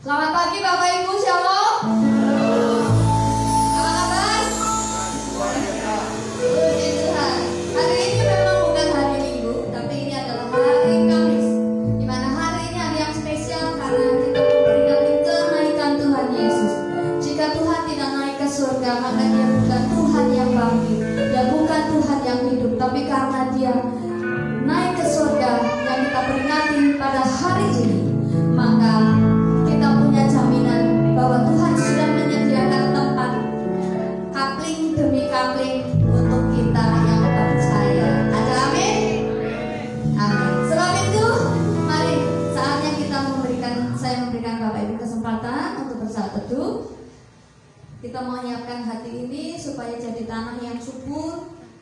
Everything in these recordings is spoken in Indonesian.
Selamat pagi Bapak Ibu, Shalom.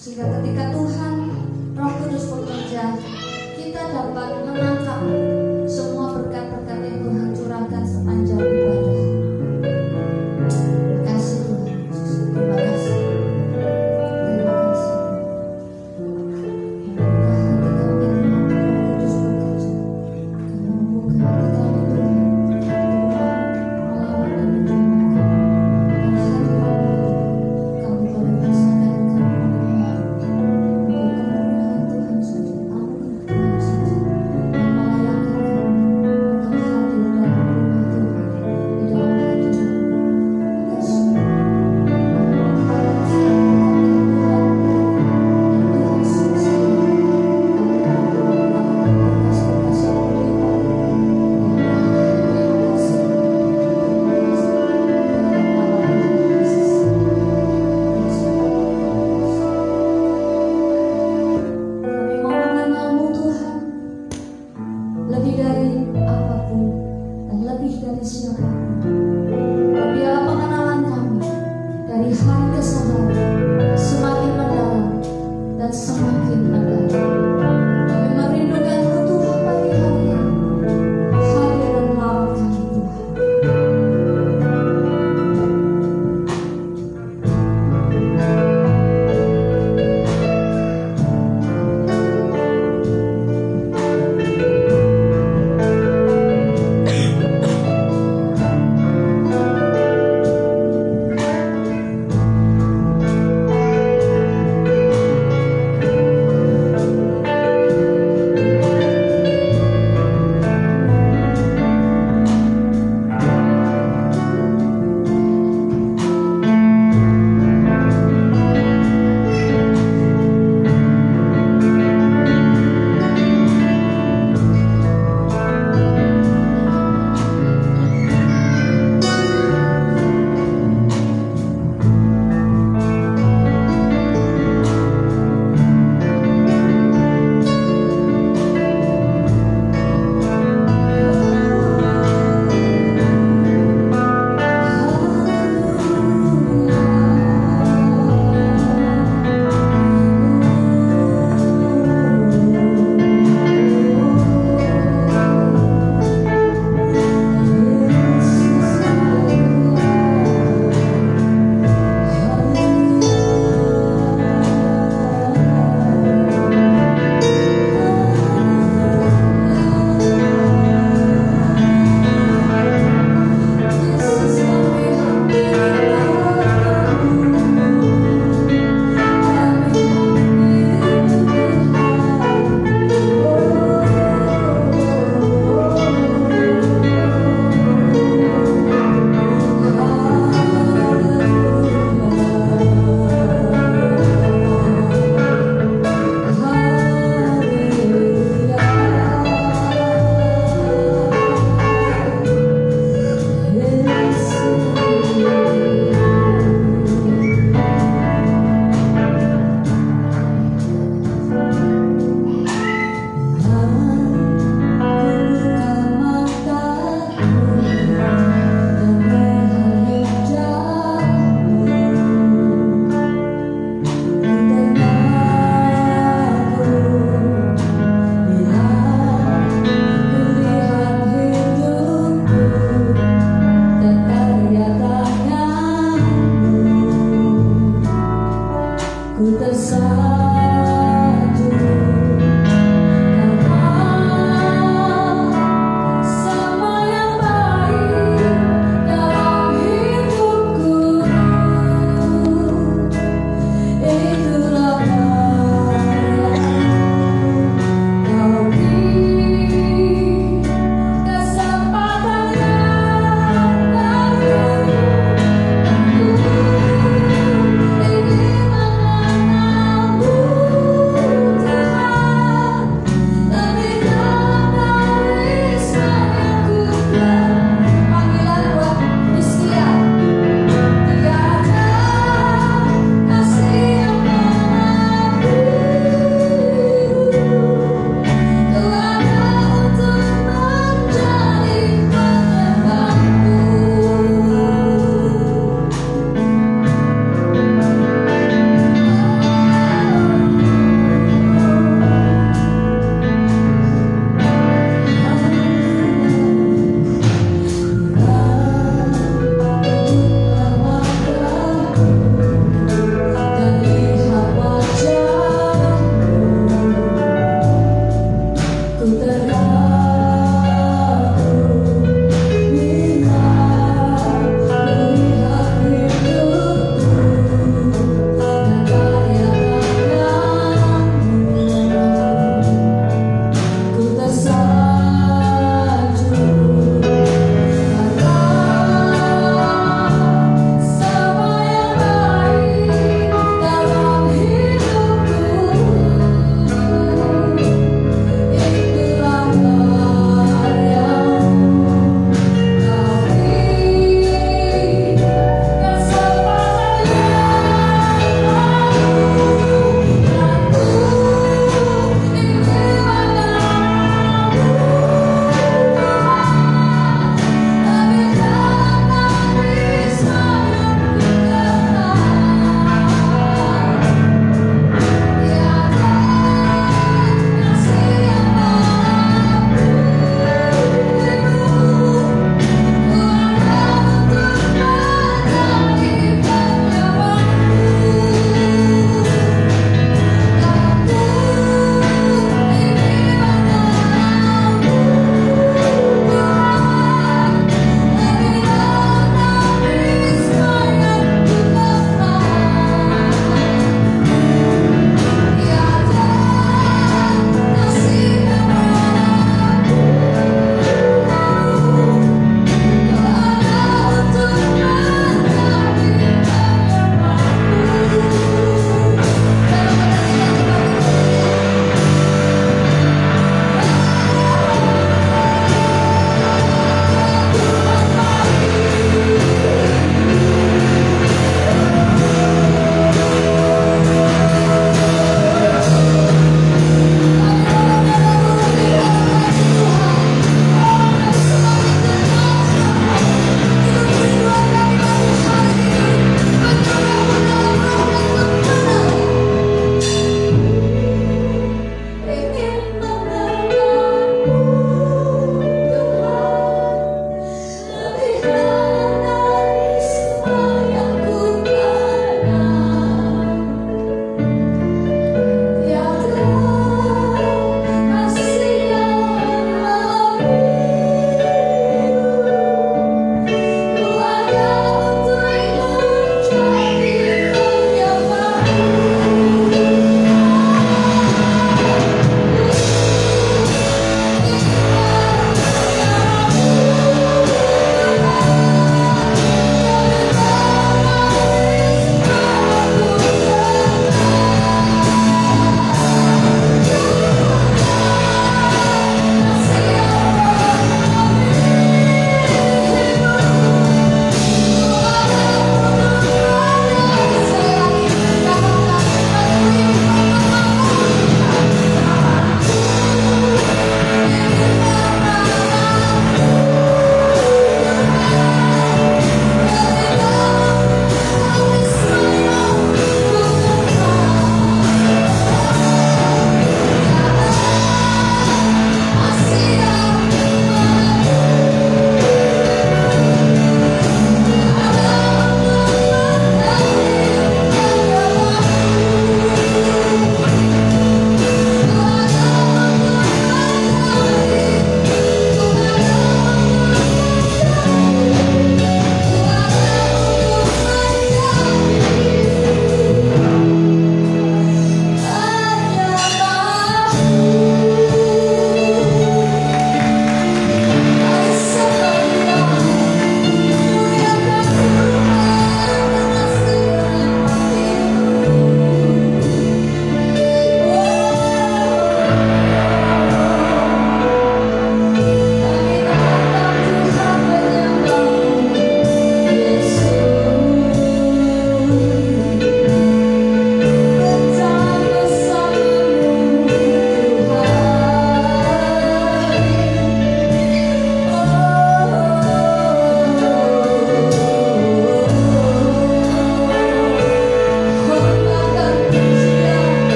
sehingga ketika Tuhan Roh Kudus bekerja kita dapat menang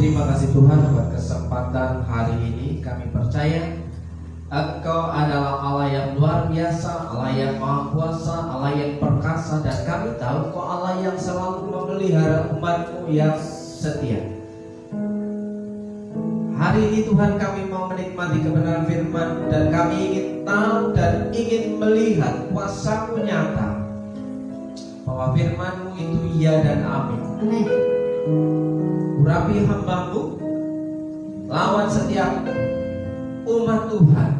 Terima kasih Tuhan buat kesempatan hari ini. Kami percaya Engkau adalah Allah yang luar biasa, Allah yang maha kuasa, Allah yang perkasa Dan kami tahu Engkau Allah yang selalu memelihara umatmu yang setia. Hari ini Tuhan kami mau menikmati kebenaran firman dan kami ingin tahu dan ingin melihat kuasamu nyata bahwa firmanmu itu iya dan amin. Amin. Urapi hambamu lawan setiap umat Tuhan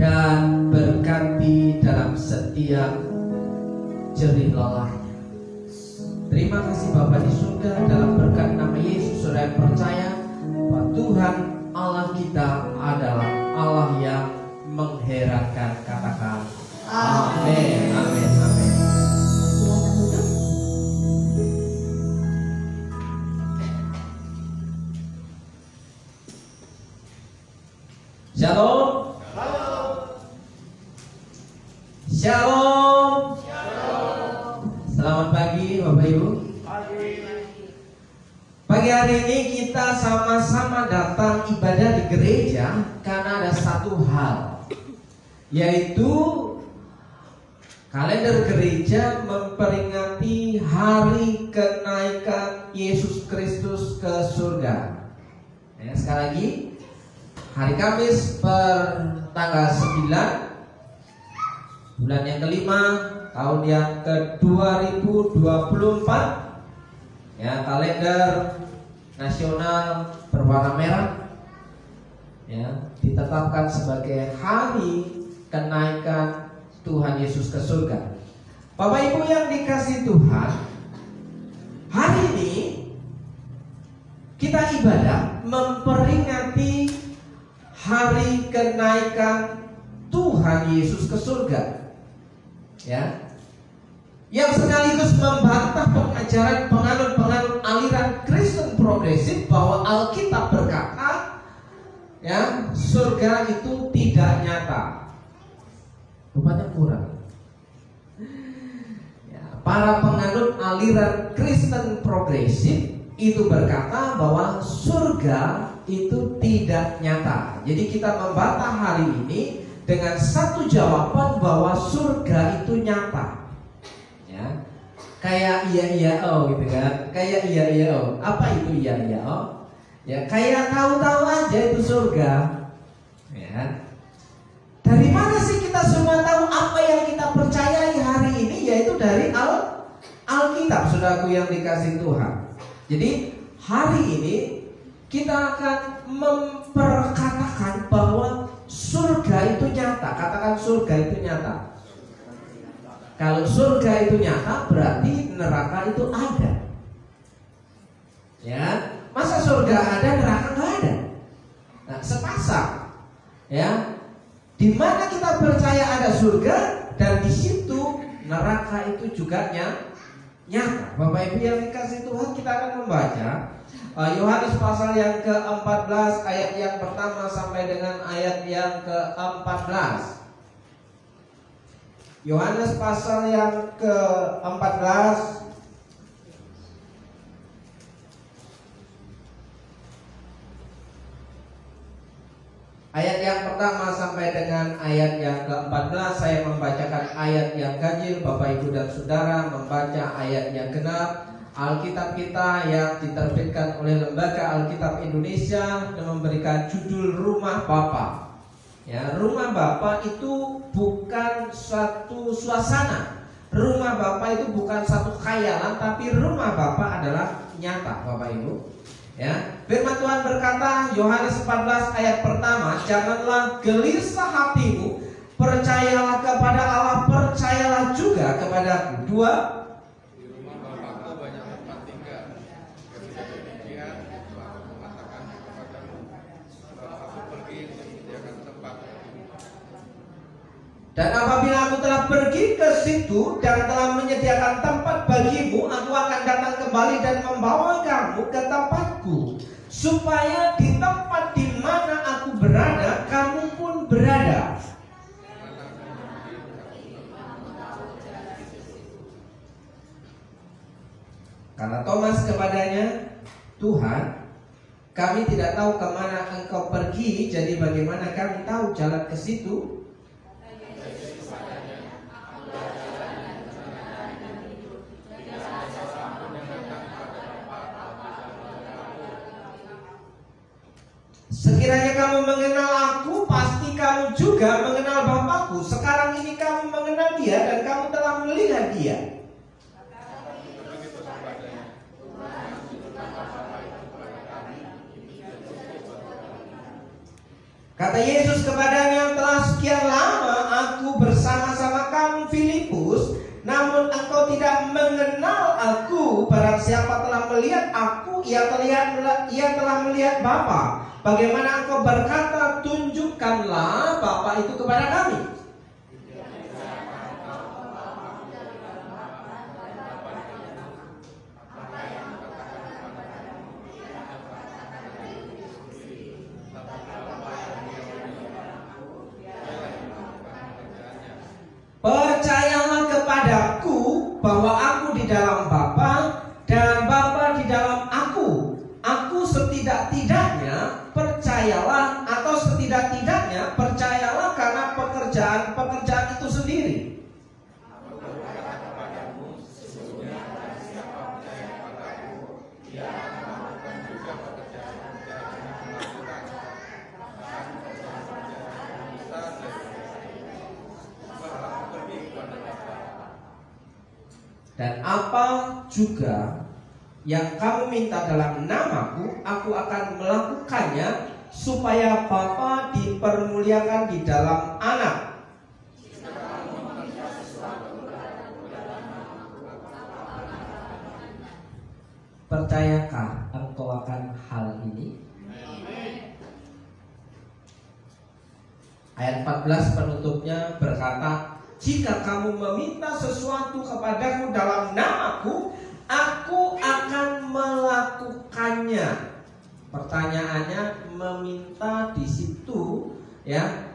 dan berkati dalam setiap jerih lelahnya. Terima kasih Bapak di surga dalam berkat nama Yesus saudara percaya bahwa Tuhan Allah kita adalah Allah yang mengherankan katakan. Amin. Amin Shalom. Shalom. Selamat pagi Bapak Ibu. Pagi hari ini kita sama-sama datang ibadah di gereja karena ada satu hal yaitu kalender gereja memperingati hari kenaikan Yesus Kristus ke surga. Ya, sekali lagi hari Kamis per tanggal 9 bulan yang kelima tahun yang ke 2024 ya kalender nasional berwarna merah ya ditetapkan sebagai hari kenaikan Tuhan Yesus ke surga. Bapak Ibu yang dikasih Tuhan, hari ini kita ibadah memperingati hari kenaikan Tuhan Yesus ke surga. Ya, yang sekaligus membantah pengajaran penganut-penganut aliran Kristen progresif bahwa Alkitab berkata ya surga itu tidak nyata. Rupanya kurang. Ya, para penganut aliran Kristen progresif itu berkata bahwa surga itu tidak nyata. Jadi kita membantah hari ini dengan satu jawaban bahwa surga itu nyata. Ya. Kayak iya iya oh gitu kan. Kayak iya iya oh. Apa itu iya iya oh? Ya kayak tahu-tahu aja itu surga. Ya. Dari mana sih kita semua tahu apa yang kita percayai hari ini? Yaitu dari al Alkitab saudaraku yang dikasih Tuhan. Jadi hari ini kita akan memperkatakan bahwa surga itu nyata katakan surga itu nyata kalau surga itu nyata berarti neraka itu ada. Ya, masa surga ada neraka nggak ada? Nah, sepasang. Ya, di mana kita percaya ada surga dan di situ neraka itu juga nyata. Bapak Ibu yang dikasih Tuhan kita akan membaca Yohanes pasal yang ke-14 ayat yang pertama sampai dengan ayat yang ke-14. Yohanes pasal yang ke-14 Ayat yang pertama sampai dengan ayat yang ke-14 Saya membacakan ayat yang ganjil Bapak Ibu dan Saudara membaca ayat yang genap Alkitab kita yang diterbitkan oleh Lembaga Alkitab Indonesia Dan memberikan judul Rumah Bapa Ya, rumah Bapak itu bukan suatu suasana. Rumah Bapak itu bukan satu khayalan, tapi rumah Bapak adalah nyata, Bapak Ibu. Ya, firman Tuhan berkata Yohanes 14 ayat pertama, janganlah gelisah hatimu, percayalah kepada Allah, percayalah juga kepadaku. Dua, Di rumah Bapakku banyak tempat tinggal. Ketika demikian, telah aku katakan kepadamu, sebab aku pergi untuk menyediakan tempat. Dan apabila aku telah pergi ke situ dan telah menyediakan tempat bagimu, aku akan datang kembali dan membawa kamu ke tempatku, supaya di tempat di mana aku berada, kamu pun berada. Karena Thomas kepadanya, Tuhan, kami tidak tahu ke mana engkau pergi, jadi bagaimana kami tahu jalan ke situ? Sekiranya kamu mengenal aku, pasti kamu juga mengenal Bapakku. Sekarang ini kamu mengenal dia dan kamu telah melihat dia. Kata Yesus kepadanya, telah sekian lama aku bersama-sama kamu Filipus, namun engkau tidak mengenal aku. Barang siapa telah melihat aku, ia terlihat ia telah melihat Bapa. Bagaimana engkau berkata, tunjukkanlah Bapa itu kepada kami. Minta dalam namaku, aku akan melakukannya supaya Bapa dipermuliakan di dalam anak. Percayakah engkau akan hal ini? Ayat 14 penutupnya berkata, jika kamu meminta sesuatu kepadaku dalam namaku, aku akan melakukannya. Pertanyaannya meminta di situ ya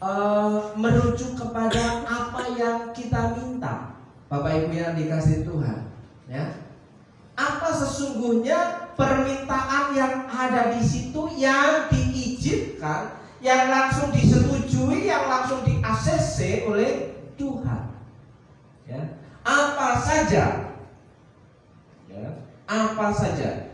eh, merujuk kepada apa yang kita minta. Bapak Ibu yang dikasih Tuhan, ya. Apa sesungguhnya permintaan yang ada di situ yang diizinkan, yang langsung disetujui, yang langsung di ACC oleh Tuhan. Ya. Apa saja? Apa saja?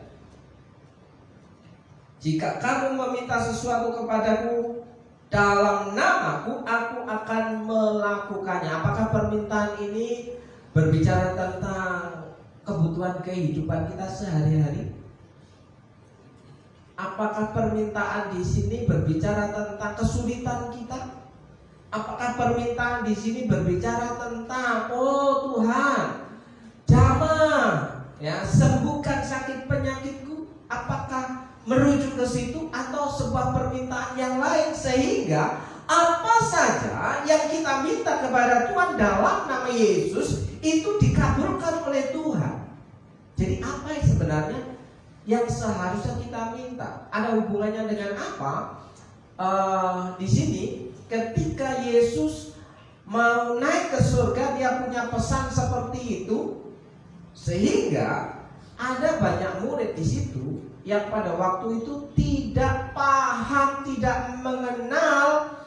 Jika kamu meminta sesuatu kepadaku dalam namaku, aku akan melakukannya. Apakah permintaan ini berbicara tentang kebutuhan kehidupan kita sehari-hari? Apakah permintaan di sini berbicara tentang kesulitan kita? Apakah permintaan di sini berbicara tentang oh Tuhan, jamah ya sembuhkan sakit penyakitku? Apakah merujuk ke situ atau sebuah permintaan yang lain sehingga apa saja yang kita minta kepada Tuhan dalam nama Yesus itu dikabulkan oleh Tuhan. Jadi apa yang sebenarnya yang seharusnya kita minta? Ada hubungannya dengan apa? Eh, di sini ketika Yesus mau naik ke surga dia punya pesan seperti itu sehingga ada banyak murid di situ yang pada waktu itu tidak paham, tidak mengenal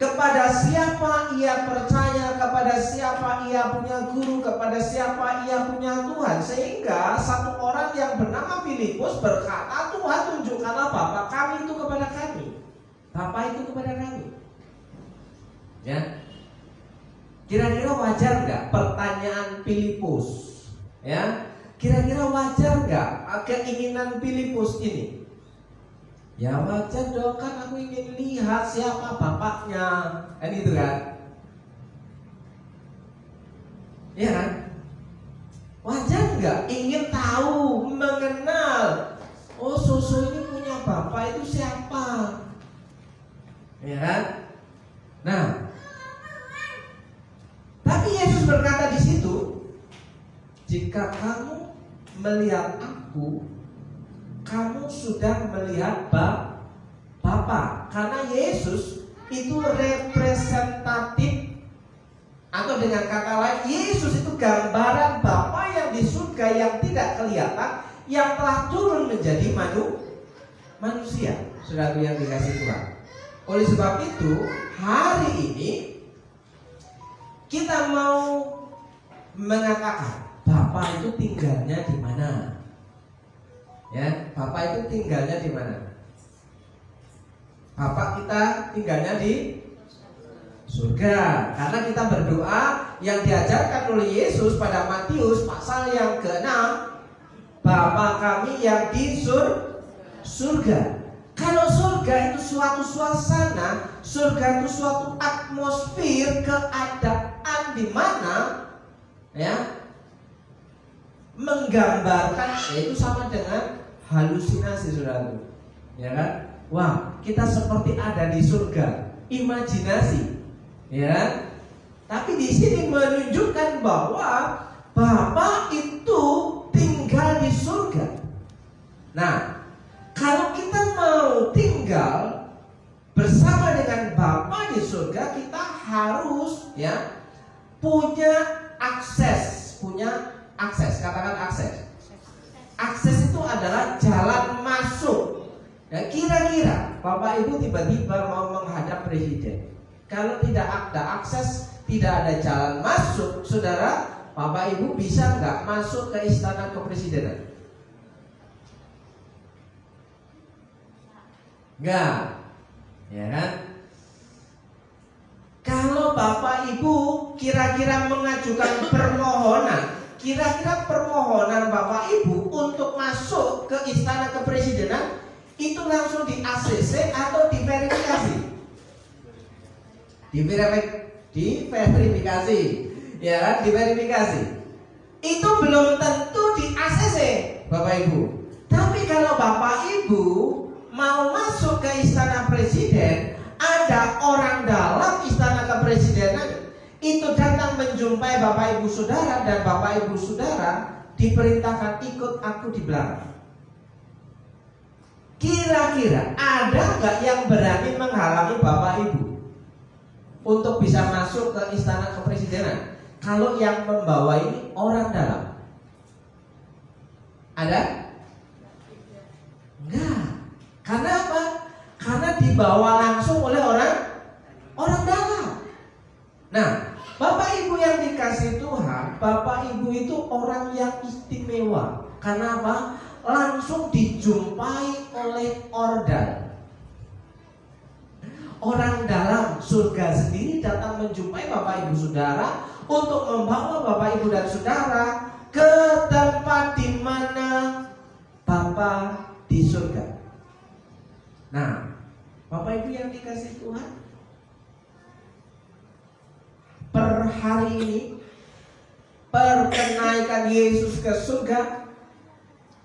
kepada siapa ia percaya, kepada siapa ia punya guru, kepada siapa ia punya Tuhan. Sehingga satu orang yang bernama Filipus berkata, Tuhan tunjukkanlah Bapak kami itu kepada kami. Bapak itu kepada kami. Ya. Kira-kira wajar nggak pertanyaan Filipus? Ya, kira-kira wajar nggak? Keinginan Filipus ini? Ya wajar dong kan aku ingin lihat siapa bapaknya. Kan gitu kan? Iya kan? Wajar nggak? Ingin tahu Mengenal. Oh Soso ini punya bapak itu siapa? Ya kan? Nah. Tapi Yesus berkata di situ Jika kamu melihat aku kamu sudah melihat bap Bapa. Karena Yesus itu representatif. Atau dengan kata lain Yesus itu gambaran Bapa yang di surga yang tidak kelihatan yang telah turun menjadi manu, manusia. Sudah yang dikasih Tuhan. Oleh sebab itu hari ini kita mau mengatakan Bapak itu tinggalnya di mana Ya, Bapak itu tinggalnya di mana? Bapak kita tinggalnya di surga. Karena kita berdoa yang diajarkan oleh Yesus pada Matius pasal yang ke-6, Bapa kami yang di sur surga. Kalau surga itu suatu suasana, surga itu suatu atmosfer keadaan di mana ya menggambarkan yaitu sama dengan halusinasi saudara ya kan? Wah kita seperti ada di surga. Imajinasi. Ya tapi di sini menunjukkan bahwa Bapak itu tinggal di surga. Nah kalau kita mau tinggal bersama dengan Bapa di surga, kita harus ya punya akses, punya akses. Katakan akses. Akses itu adalah jalan masuk. Ya, kira-kira Bapak Ibu tiba-tiba mau menghadap presiden. Kalau tidak ada akses, tidak ada jalan masuk, saudara, Bapak Ibu bisa nggak masuk ke istana kepresidenan? Enggak. Ya kan? Kalau Bapak Ibu kira-kira mengajukan permohonan, kira-kira permohonan Bapak Ibu untuk masuk ke istana kepresidenan itu langsung di ACC atau diverifikasi? Diverifikasi. Ya kan? Diverifikasi. Itu belum tentu di ACC, Bapak Ibu. Tapi kalau Bapak Ibu mau masuk ke istana presiden, ada itu datang menjumpai Bapak Ibu Saudara dan Bapak Ibu Saudara diperintahkan ikut aku di belakang. Kira-kira ada nggak yang berani menghalangi Bapak Ibu untuk bisa masuk ke istana kepresidenan? Kalau yang membawa ini orang dalam, ada? Enggak. Karena apa? Karena dibawa langsung oleh orang orang dalam. Nah, Bapak Ibu yang dikasih Tuhan, Bapak Ibu itu orang yang istimewa. Karena apa? Langsung dijumpai oleh ordan. Orang dalam surga sendiri datang menjumpai Bapak Ibu Saudara untuk membawa Bapak Ibu dan Saudara ke tempat di mana Bapak di surga. Nah, Bapak Ibu yang dikasih Tuhan, per hari ini perkenaikan Yesus ke surga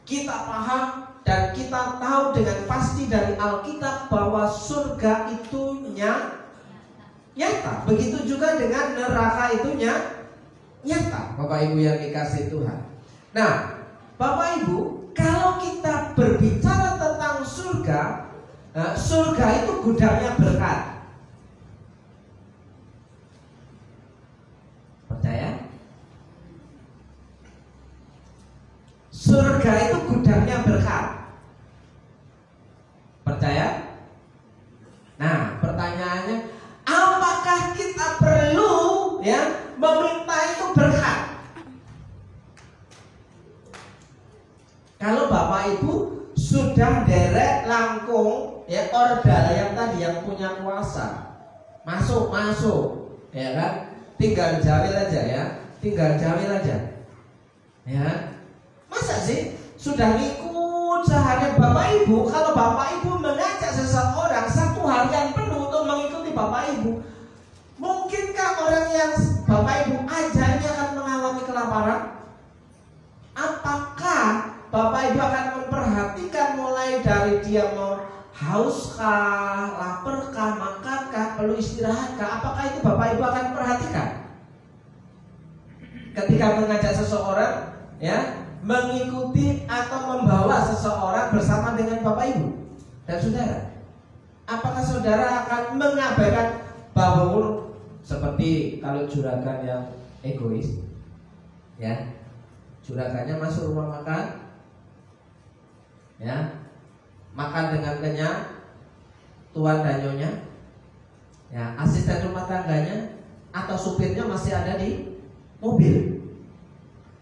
kita paham dan kita tahu dengan pasti dari Alkitab bahwa surga itu nyata. Begitu juga dengan neraka itu nyata. Bapak Ibu yang dikasih Tuhan. Nah, Bapak Ibu, kalau kita berbicara tentang surga, nah, surga itu gudangnya berkat. Percaya? Surga itu gudangnya berkat. Percaya? Nah, pertanyaannya, apakah kita perlu ya meminta itu berkat? Kalau Bapak Ibu sudah derek langkung ya ordal yang tadi yang punya kuasa masuk masuk ya kan tinggal jawil aja ya. Tinggal jawil aja. Ya. Masa sih? Sudah ngikut sehari Bapak Ibu? Kalau Bapak Ibu mengajak seseorang satu harian penuh untuk mengikuti Bapak Ibu mungkinkah orang yang Bapak Ibu ini akan mengalami kelaparan? Apakah Bapak Ibu akan memperhatikan mulai dari dia mau hauskah, laparkah, makankah, perlu istirahatkah? Apakah itu Bapak Ibu akan perhatikan? Ketika mengajak seseorang, ya, mengikuti atau membawa seseorang bersama dengan Bapak Ibu dan saudara. Apakah saudara akan mengabaikan bahwa seperti kalau juragan yang egois, ya, juragannya masuk rumah makan, ya makan dengan kenyang tuan dan nyonya ya asisten rumah tangganya atau supirnya masih ada di mobil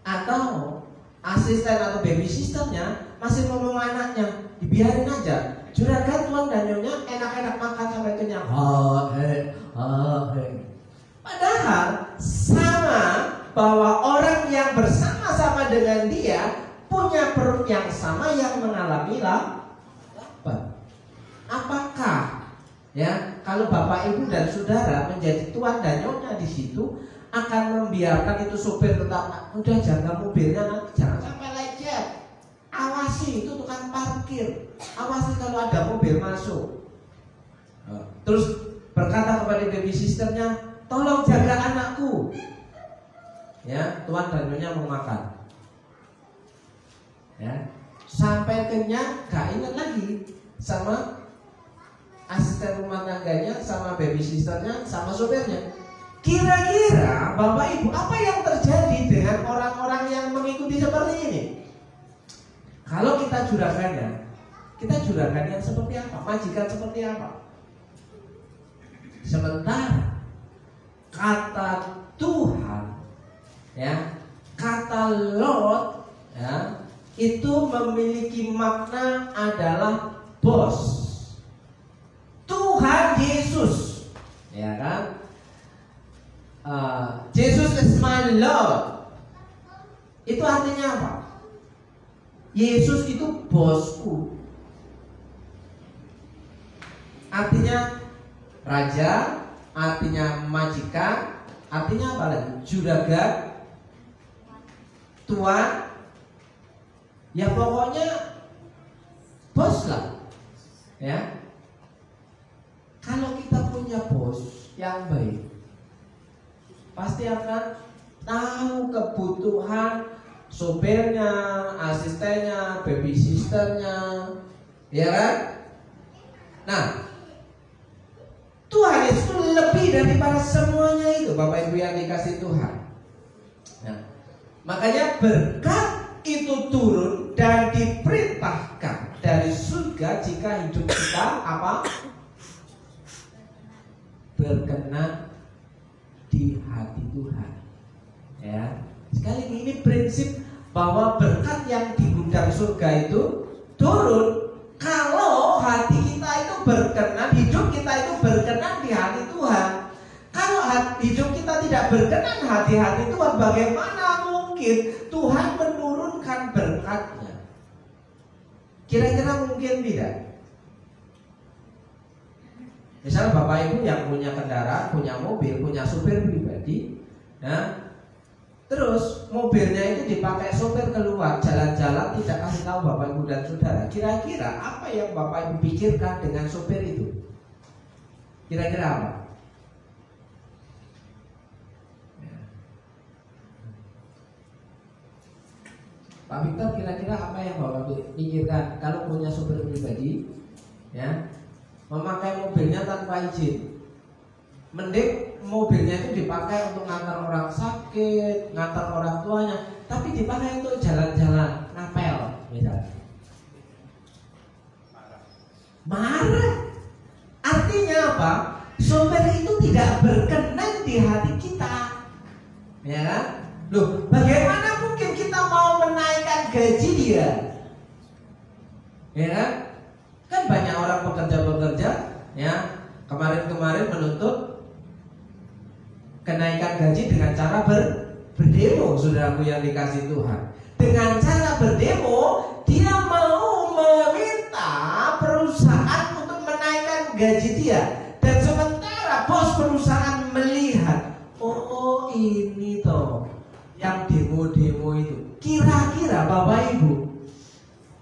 atau asisten atau baby sistemnya masih ngomong anaknya dibiarin aja Juragan tuan dan nyonya enak-enak makan sampai kenyang. Oh, eh, oh, eh. Padahal sama bahwa orang yang bersama-sama dengan dia punya perut yang sama yang mengalami lapar. Apakah ya kalau bapak ibu dan saudara menjadi tuan dan nyonya di situ akan membiarkan itu supir tetap udah jaga mobilnya nanti jangan. Sampai lecet. Awasi itu tukang parkir. Awasi kalau ada mobil masuk. Terus berkata kepada baby sisternya tolong jaga anakku. Ya tuan dan nyonya mau makan. Ya sampai kenyang gak ingat lagi sama asisten rumah tangganya sama baby sisternya sama sopirnya Kira-kira Bapak Ibu apa yang terjadi dengan orang-orang yang mengikuti seperti ini? Kalau kita juragannya, kita juragannya seperti apa? Majikan seperti apa? Sementara kata Tuhan, ya, kata Lord, ya, itu memiliki makna adalah bos. Tuhan Yesus, ya kan? uh, Jesus is my Lord. Itu artinya apa? Yesus itu bosku. Artinya raja, artinya majikan, artinya apa lagi? Juragan, tuan, ya pokoknya bos lah, ya. Kalau kita punya bos yang baik, pasti akan tahu kebutuhan sopirnya, asistennya, baby sisternya, ya kan? Nah, Tuhan itu lebih daripada semuanya itu, Bapak Ibu yang dikasih Tuhan. Nah, makanya berkat itu turun dan diperintahkan dari surga jika hidup kita apa? Berkenan di hati Tuhan. Ya. Sekali ini prinsip bahwa berkat yang di gudang surga itu turun kalau hati kita itu berkenan, hidup kita itu berkenan di hati Tuhan. Kalau hidup kita tidak berkenan hati-hati Tuhan, bagaimana mungkin Tuhan menurunkan berkatnya? Kira-kira mungkin tidak? Misalnya bapak ibu yang punya kendaraan, punya mobil, punya supir pribadi, ya, terus mobilnya itu dipakai supir keluar jalan-jalan tidak kasih tahu bapak ibu dan saudara. Kira-kira apa yang bapak ibu pikirkan dengan supir itu? Kira-kira apa? Pak Victor kira-kira apa yang Bapak pikirkan kalau punya supir pribadi ya memakai mobilnya tanpa izin. Mending mobilnya itu dipakai untuk ngantar orang sakit, ngantar orang tuanya, tapi dipakai untuk jalan-jalan, ngapel, misalnya. Marah. Artinya apa? Sopir itu tidak berkenan di hati kita. Ya kan? Loh, bagaimana mungkin kita mau menaikkan gaji dia? Ya kan? Kan banyak orang pekerja-pekerja ya kemarin-kemarin menuntut kenaikan gaji dengan cara ber, berdemo, saudaraku yang dikasih Tuhan. Dengan cara berdemo, dia mau meminta perusahaan untuk menaikkan gaji dia. Dan sementara bos perusahaan melihat, oh ini toh yang demo-demo itu. Kira-kira Bapak Ibu,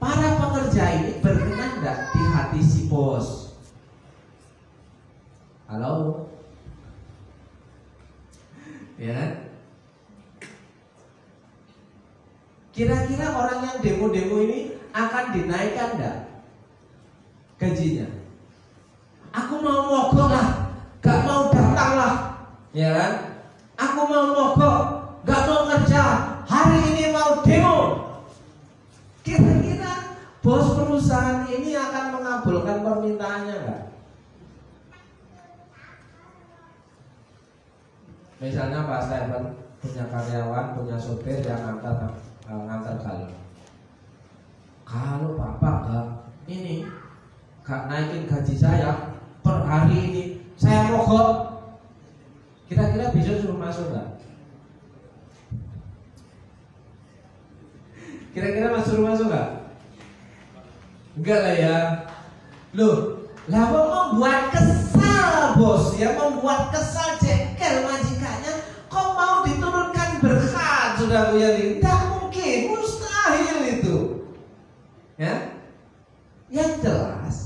para pekerja ini berkenan enggak hati si bos? Halo? Ya kan? Kira-kira orang yang demo-demo ini akan dinaikkan enggak gajinya? Aku mau mogok lah, gak mau datang lah, ya kan? Aku mau mogok, gak mau kerja, hari ini mau demo. Kira-kira bos perusahaan ini akan permintaannya enggak? Misalnya Pak Stephen punya karyawan, punya sopir yang ngantar uh, ngantar kali. Kalau Bapak enggak ini gak naikin gaji saya per hari ini saya mogok kira-kira besok suruh masuk nggak kira-kira mas suruh masuk nggak enggak lah ya loh lah membuat kesal bos? Ya membuat kesal jengkel majikannya. Kok mau diturunkan berkat sudah ya tidak mungkin. Mustahil itu. Ya? Yang jelas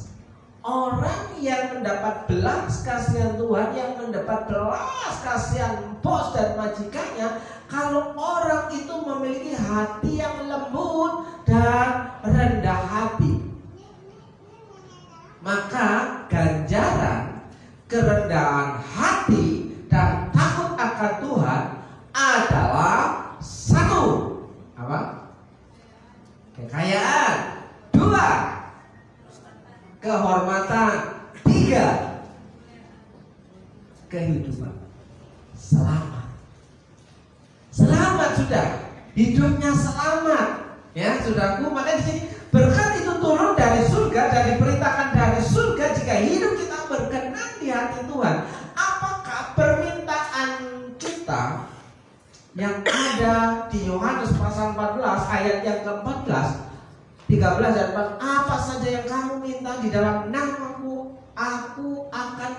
orang yang mendapat belas kasihan Tuhan yang mendapat belas kasihan bos dan majikannya kalau orang itu memiliki hati yang lembut dan rendah hati maka ganjaran kerendahan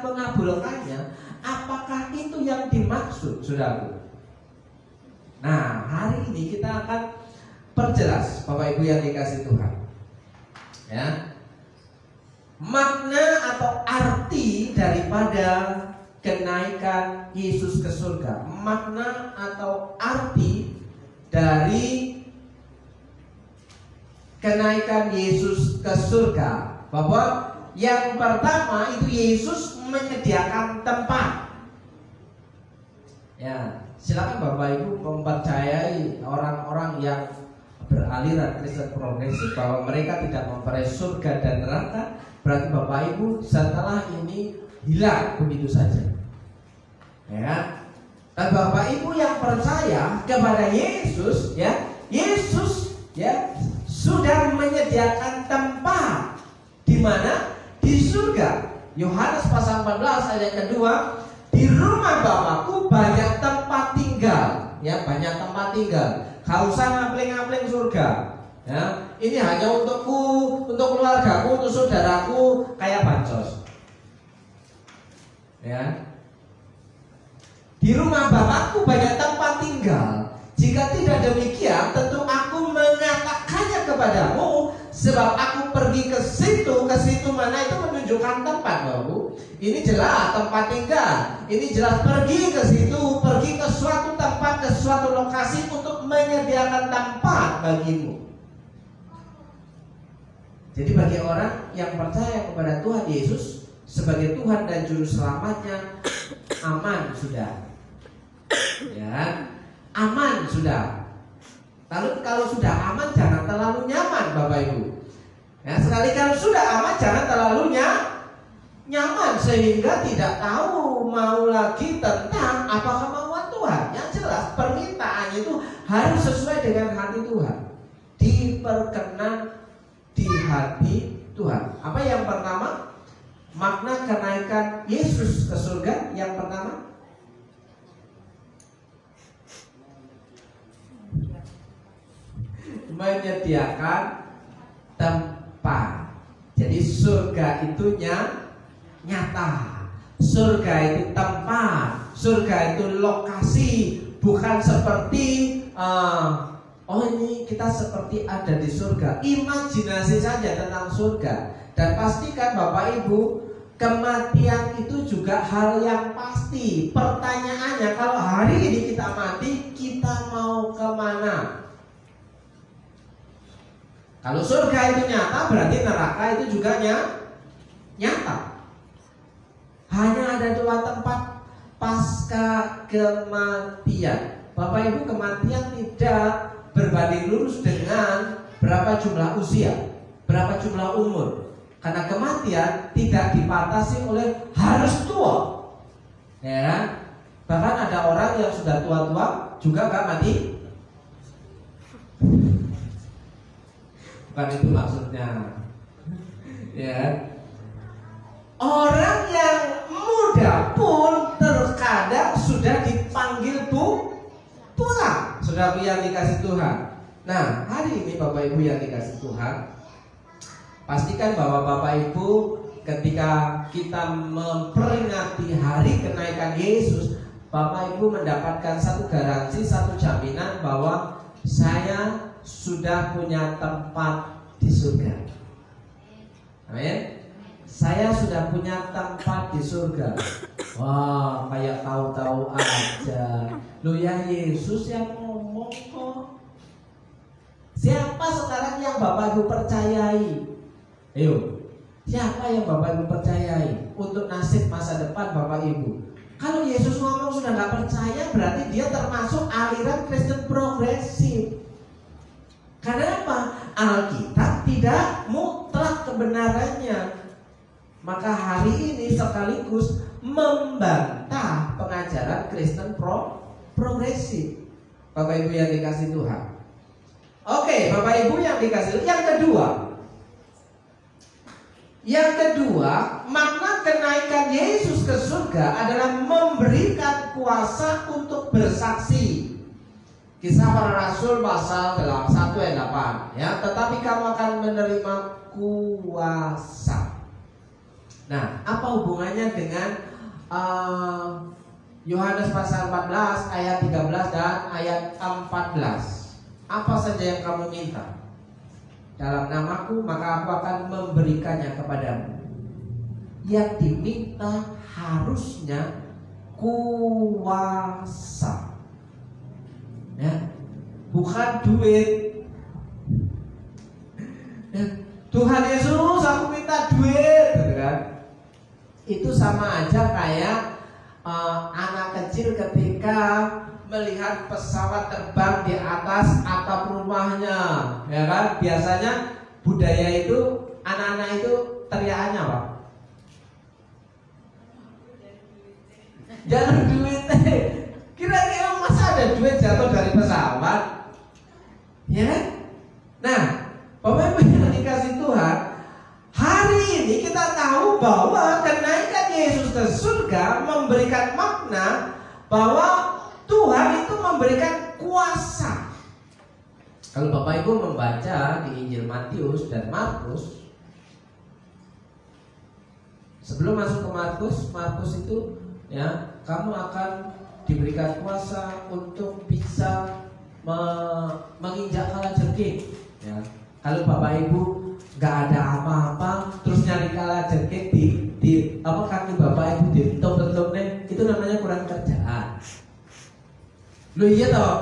mengabulkannya apakah itu yang dimaksud saudaraku? Nah hari ini kita akan perjelas Bapak Ibu yang dikasih Tuhan. Ya. Makna atau arti daripada kenaikan Yesus ke surga. Makna atau arti dari kenaikan Yesus ke surga. Bahwa yang pertama itu Yesus menyediakan tempat. Ya silakan Bapak Ibu mempercayai orang-orang yang beraliran Kristen progresif bahwa mereka tidak mempercayai surga dan neraka. Berarti Bapak Ibu setelah ini hilang begitu saja. Ya. Dan Bapak Ibu yang percaya kepada Yesus ya Yesus ya sudah menyediakan tempat. Di mana di surga. Yohanes pasal 14 ayat kedua di rumah Bapakku banyak tempat tinggal. Ya banyak tempat tinggal. Gak usah ngapling-ngapling surga. Ya ini hanya untukku untuk keluargaku untuk saudaraku kayak bansos. Ya. Di rumah Bapakku banyak tempat tinggal. Jika tidak demikian tentu aku mengatakannya kepadamu sebab aku pergi ke situ ke situ mana itu menunjukkan tempat Bapak ini jelas tempat tinggal. Ini jelas pergi ke situ pergi ke suatu tempat ke suatu lokasi untuk menyediakan tempat bagimu. Jadi bagi orang yang percaya kepada Tuhan Yesus sebagai Tuhan dan juru selamatnya aman sudah. Ya aman sudah Lalu kalau sudah aman jangan terlalu nyaman Bapak Ibu. Ya, sekali kalau sudah aman jangan terlalu nyaman sehingga tidak tahu mau lagi tentang apa kemauan Tuhan. Yang jelas permintaan itu harus sesuai dengan hati Tuhan. Diperkenan di hati Tuhan. Apa yang pertama? Makna kenaikan Yesus ke surga yang pertama menyediakan tempat. Jadi surga itu nyata. Surga itu tempat. Surga itu lokasi, bukan seperti uh, oh ini kita seperti ada di surga. Imajinasi saja tentang surga. Dan pastikan Bapak Ibu Kematian itu juga hal yang pasti Pertanyaannya Kalau hari ini kita mati Kita mau ke mana? Kalau surga itu nyata berarti neraka itu juga nyata. Hanya ada dua tempat pasca kematian. Bapak Ibu kematian tidak berbanding lurus dengan berapa jumlah usia, berapa jumlah umur. Karena kematian tidak dibatasi oleh harus tua. Ya, kan? bahkan ada orang yang sudah tua-tua juga gak mati bukan itu maksudnya ya Orang yang muda pun terkadang sudah dipanggil bu pulang. Saudara yang dikasih Tuhan. Nah, hari ini Bapak Ibu yang dikasih Tuhan, pastikan bahwa Bapak Ibu ketika kita memperingati hari kenaikan Yesus, Bapak Ibu mendapatkan satu garansi, satu jaminan bahwa saya sudah punya tempat di surga. Amin. Saya sudah punya tempat di surga. Wah, kayak tahu-tahu aja. Lo ya Yesus yang ngomong kok. Siapa sekarang yang Bapak Ibu percayai? Ayo, siapa yang Bapak Ibu percayai untuk nasib masa depan Bapak Ibu? Kalau Yesus ngomong sudah nggak percaya, berarti dia termasuk aliran Kristen progresif. Karena apa? Alkitab tidak mutlak kebenarannya. Maka hari ini sekaligus membantah pengajaran Kristen pro progresif. Bapak Ibu yang dikasih Tuhan. Oke, Bapak Ibu yang dikasih. Yang kedua, yang kedua, makna kenaikan Yesus ke surga adalah memberikan kuasa untuk bersaksi. Kisah para Rasul pasal dalam 1 ayat 8 ya, tetapi kamu akan menerima kuasa. Nah, apa hubungannya dengan uh, Yohanes pasal 14 ayat 13 dan ayat 14? Apa saja yang kamu minta dalam namaku, maka aku akan memberikannya kepadamu. Yang diminta harusnya kuasa, ya, bukan duit. Ya, Tuhan Yesus, aku minta duit, gitu kan? Itu sama aja kayak uh, anak kecil ketika melihat pesawat terbang di atas atap rumahnya, ya kan? Biasanya budaya itu anak-anak itu teriakannya apa? Jangan duit. Kira-kira masa ada duit jatuh dari pesawat? Ya kan? Nah, Ibu yang dikasih Tuhan, hari ini kita tahu bahwa kenaikan Yesus ke surga memberikan makna bahwa Tuhan itu memberikan kuasa. Kalau Bapak Ibu membaca di Injil Matius dan Markus, sebelum masuk ke Markus, Markus itu ya kamu akan diberikan kuasa untuk bisa me menginjak kala jengking. Ya. Kalau Bapak Ibu nggak ada apa-apa, terus nyari kala jengking di, di apa kaki Bapak Ibu di top-top itu namanya kurang kerjaan. Lu iya toh?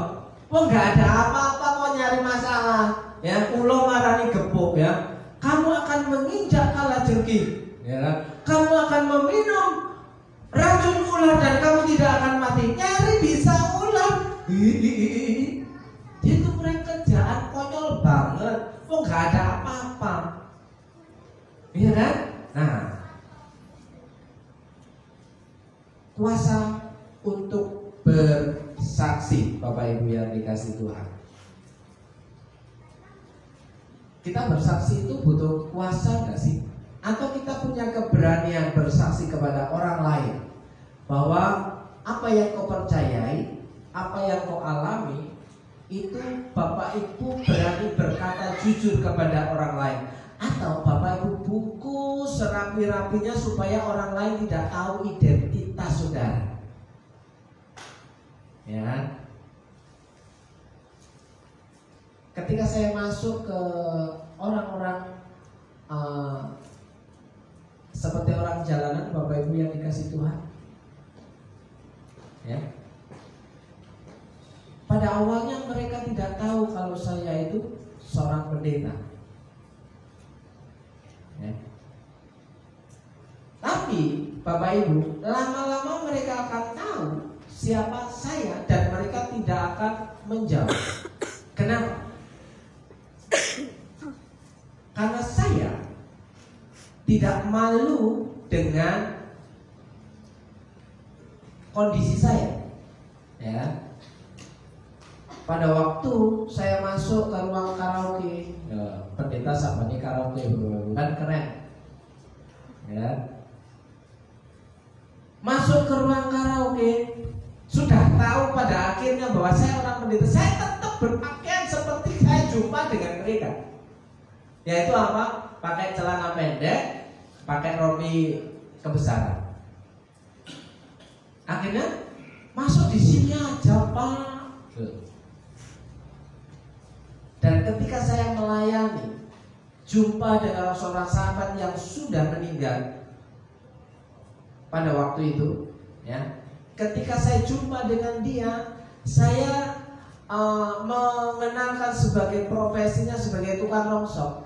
Wah nggak ada apa-apa kok nyari masalah. Ya, ulo marani gepuk ya. Kamu akan menginjak kala jengking. Ya, kan? kamu akan meminum racun ular dan kamu tidak akan mati. Nyari bisa ular. Itu mereka kerjaan konyol banget. Kok nggak ada apa-apa. Iya kan? Nah, kuasa untuk ber saksi Bapak Ibu yang dikasih Tuhan. Kita bersaksi itu butuh kuasa nggak sih? Atau kita punya keberanian bersaksi kepada orang lain bahwa apa yang kau percayai, apa yang kau alami, itu Bapak Ibu berani berkata jujur kepada orang lain atau Bapak Ibu buku serapi-rapinya supaya orang lain tidak tahu identitas saudara ya ketika saya masuk ke orang-orang uh, seperti orang jalanan bapak ibu yang dikasih Tuhan. Ya. Pada awalnya mereka tidak tahu kalau saya itu seorang pendeta. Ya. tapi bapak ibu lama-lama mereka akan tahu siapa saya dan mereka tidak akan menjawab. Kenapa? Karena saya tidak malu dengan kondisi saya. Ya. Pada waktu saya masuk ke ruang karaoke, ya, pendeta sama ini karaoke kan keren. Ya. Masuk ke ruang karaoke, tahu pada akhirnya bahwa saya orang pendeta, saya tetap berpakaian seperti saya jumpa dengan mereka. Yaitu apa? Pakai celana pendek, pakai rompi kebesaran. Akhirnya masuk di sini aja pak. Dan ketika saya melayani, jumpa dengan seorang sahabat yang sudah meninggal pada waktu itu, ya. Ketika saya jumpa dengan dia, saya uh, mengenalkan sebagai profesinya sebagai tukang rongsok.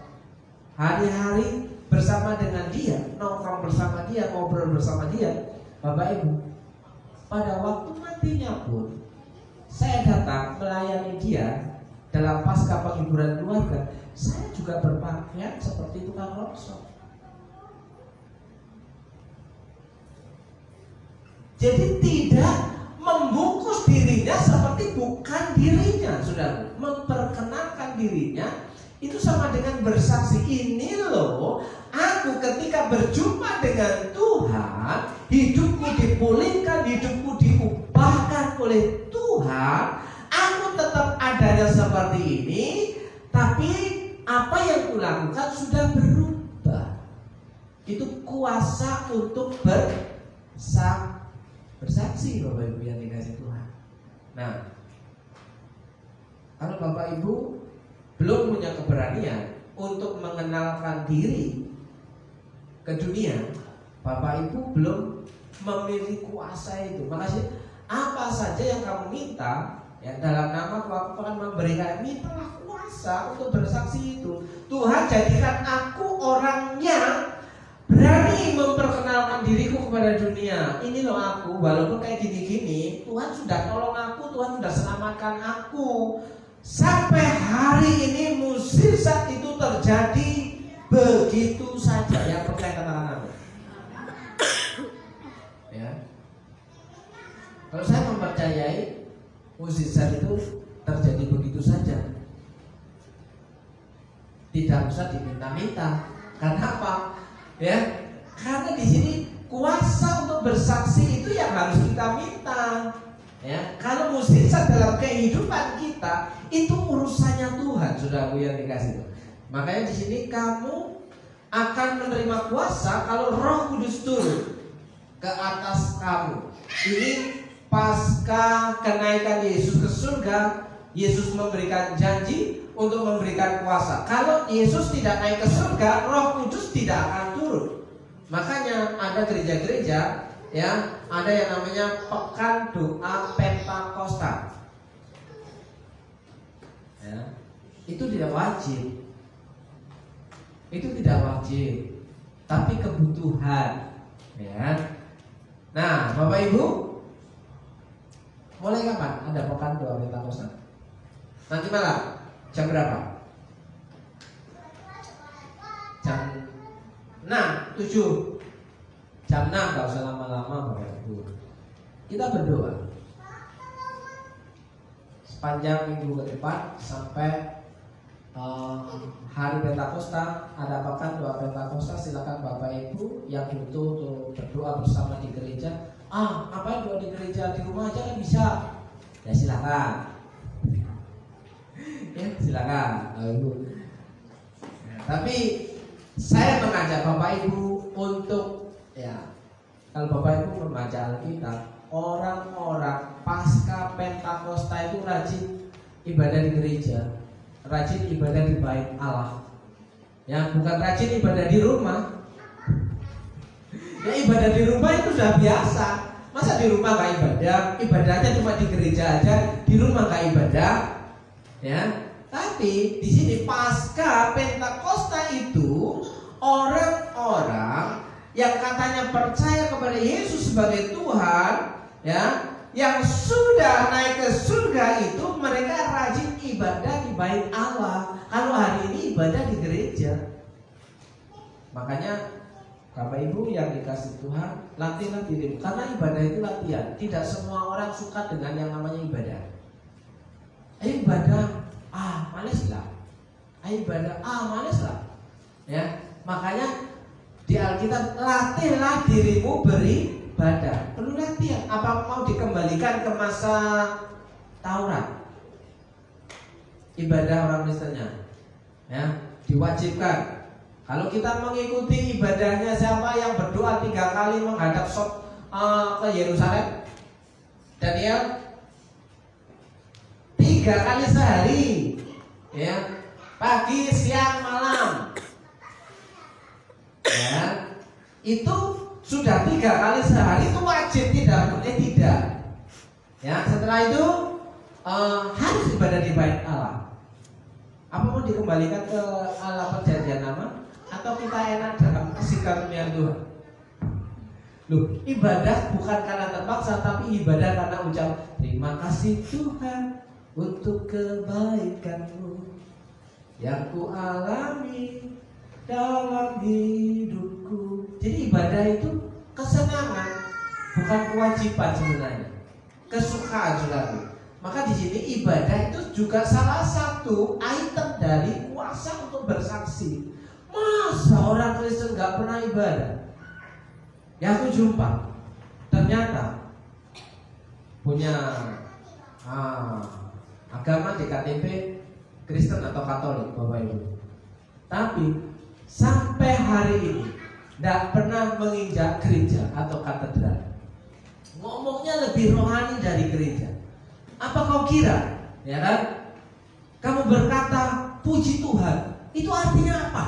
Hari-hari bersama dengan dia, nongkrong bersama dia, ngobrol bersama dia, Bapak Ibu. Pada waktu matinya pun, saya datang melayani dia dalam pasca penghiburan keluarga. Saya juga berpakaian seperti tukang rongsok. Jadi tidak membungkus dirinya seperti bukan dirinya, sudah memperkenalkan dirinya itu sama dengan bersaksi. Ini loh aku ketika berjumpa dengan Tuhan hidupku dipulihkan hidupku diubahkan oleh Tuhan aku tetap adanya seperti ini tapi apa yang kulakukan sudah berubah. Itu kuasa untuk bersaksi bersaksi Bapak Ibu yang dikasih Tuhan. Nah, kalau Bapak Ibu belum punya keberanian untuk mengenalkan diri ke dunia, Bapak Ibu belum memiliki kuasa itu. Makasih apa saja yang kamu minta ya dalam nama aku akan memberikan mintalah kuasa untuk bersaksi itu. Tuhan jadikan aku orangnya berani memperkenalkan diriku kepada dunia. Ini loh aku, walaupun kayak gini-gini, Tuhan sudah tolong aku, Tuhan sudah selamatkan aku. Sampai hari ini musisat itu terjadi begitu saja. Yang percaya amin. Ya. Kalau saya mempercayai musisat itu terjadi begitu saja. Tidak usah diminta-minta. Karena apa? Ya karena di sini kuasa untuk bersaksi itu yang harus kita minta ya kalau mukjizat dalam kehidupan kita itu urusannya Tuhan sudah aku yang dikasih makanya di sini kamu akan menerima kuasa kalau Roh Kudus turun ke atas kamu ini pasca kenaikan Yesus ke surga Yesus memberikan janji untuk memberikan kuasa. Kalau Yesus tidak naik ke surga, Roh Kudus tidak akan. Makanya ada gereja-gereja ya, ada yang namanya pekan doa Pentakosta. Ya, itu tidak wajib. Itu tidak wajib, tapi kebutuhan. Ya. Nah, Bapak Ibu, mulai kapan ada pekan doa Pentakosta? Nanti malam. Jam berapa? 6, 7 Jam 6 gak usah lama-lama Bapak Ibu. Kita berdoa. Sepanjang minggu ke depan Sampai uh, hari Pentakosta Ada apakah doa Pentakosta Silakan Bapak Ibu yang butuh untuk berdoa bersama di gereja. Ah, apa doa di gereja? Di rumah aja kan bisa. Ya silakan. Ya silakan Ibu. Ya, tapi saya mengajak Bapak Ibu untuk ya kalau Bapak Ibu membaca Alkitab orang-orang pasca Pentakosta itu rajin ibadah di gereja, rajin ibadah di bait Allah. Ya, bukan rajin ibadah di rumah. Ya ibadah di rumah itu sudah biasa. Masa di rumah gak ibadah? Ibadahnya cuma di gereja aja, di rumah gak ibadah. Ya, tapi di sini pasca Pentakosta itu orang-orang yang katanya percaya kepada Yesus sebagai Tuhan, ya, yang sudah naik ke surga itu mereka rajin ibadah di bait Allah. Kalau hari ini ibadah di gereja. Makanya Bapak Ibu yang dikasih Tuhan, latihlah dirimu karena ibadah itu latihan. Tidak semua orang suka dengan yang namanya ibadah. Ibadah ah males lah ibadah ah males lah ya makanya di Alkitab latihlah dirimu beribadah perlu latihan. Apa mau dikembalikan ke masa Taurat? Ibadah orang Kristennya, ya diwajibkan. Kalau kita mengikuti ibadahnya siapa yang berdoa tiga kali menghadap so, uh, ke Yerusalem, Daniel tiga kali sehari, ya pagi, siang, malam, ya itu sudah tiga kali sehari itu wajib tidak boleh tidak. Ya setelah itu uh, harus ibadah di bait Allah. Apa mau dikembalikan ke Allah perjanjian lama atau kita enak dalam kasih karunia Tuhan? Loh, ibadah bukan karena terpaksa tapi ibadah karena ucap terima kasih Tuhan untuk kebaikanmu yang ku alami dalam hidupku. Jadi ibadah itu kesenangan, bukan kewajiban sebenarnya. Kesukaan saudara. Maka di sini ibadah itu juga salah satu item dari kuasa untuk bersaksi. Masa orang Kristen nggak pernah ibadah? Ya aku jumpa, ternyata punya ah, agama di KTP Kristen atau Katolik, Bapak Ibu. Tapi sampai hari ini tidak pernah menginjak gereja atau katedral. Ngomongnya lebih rohani dari gereja. Apa kau kira? Ya kan? Kamu berkata puji Tuhan, itu artinya apa?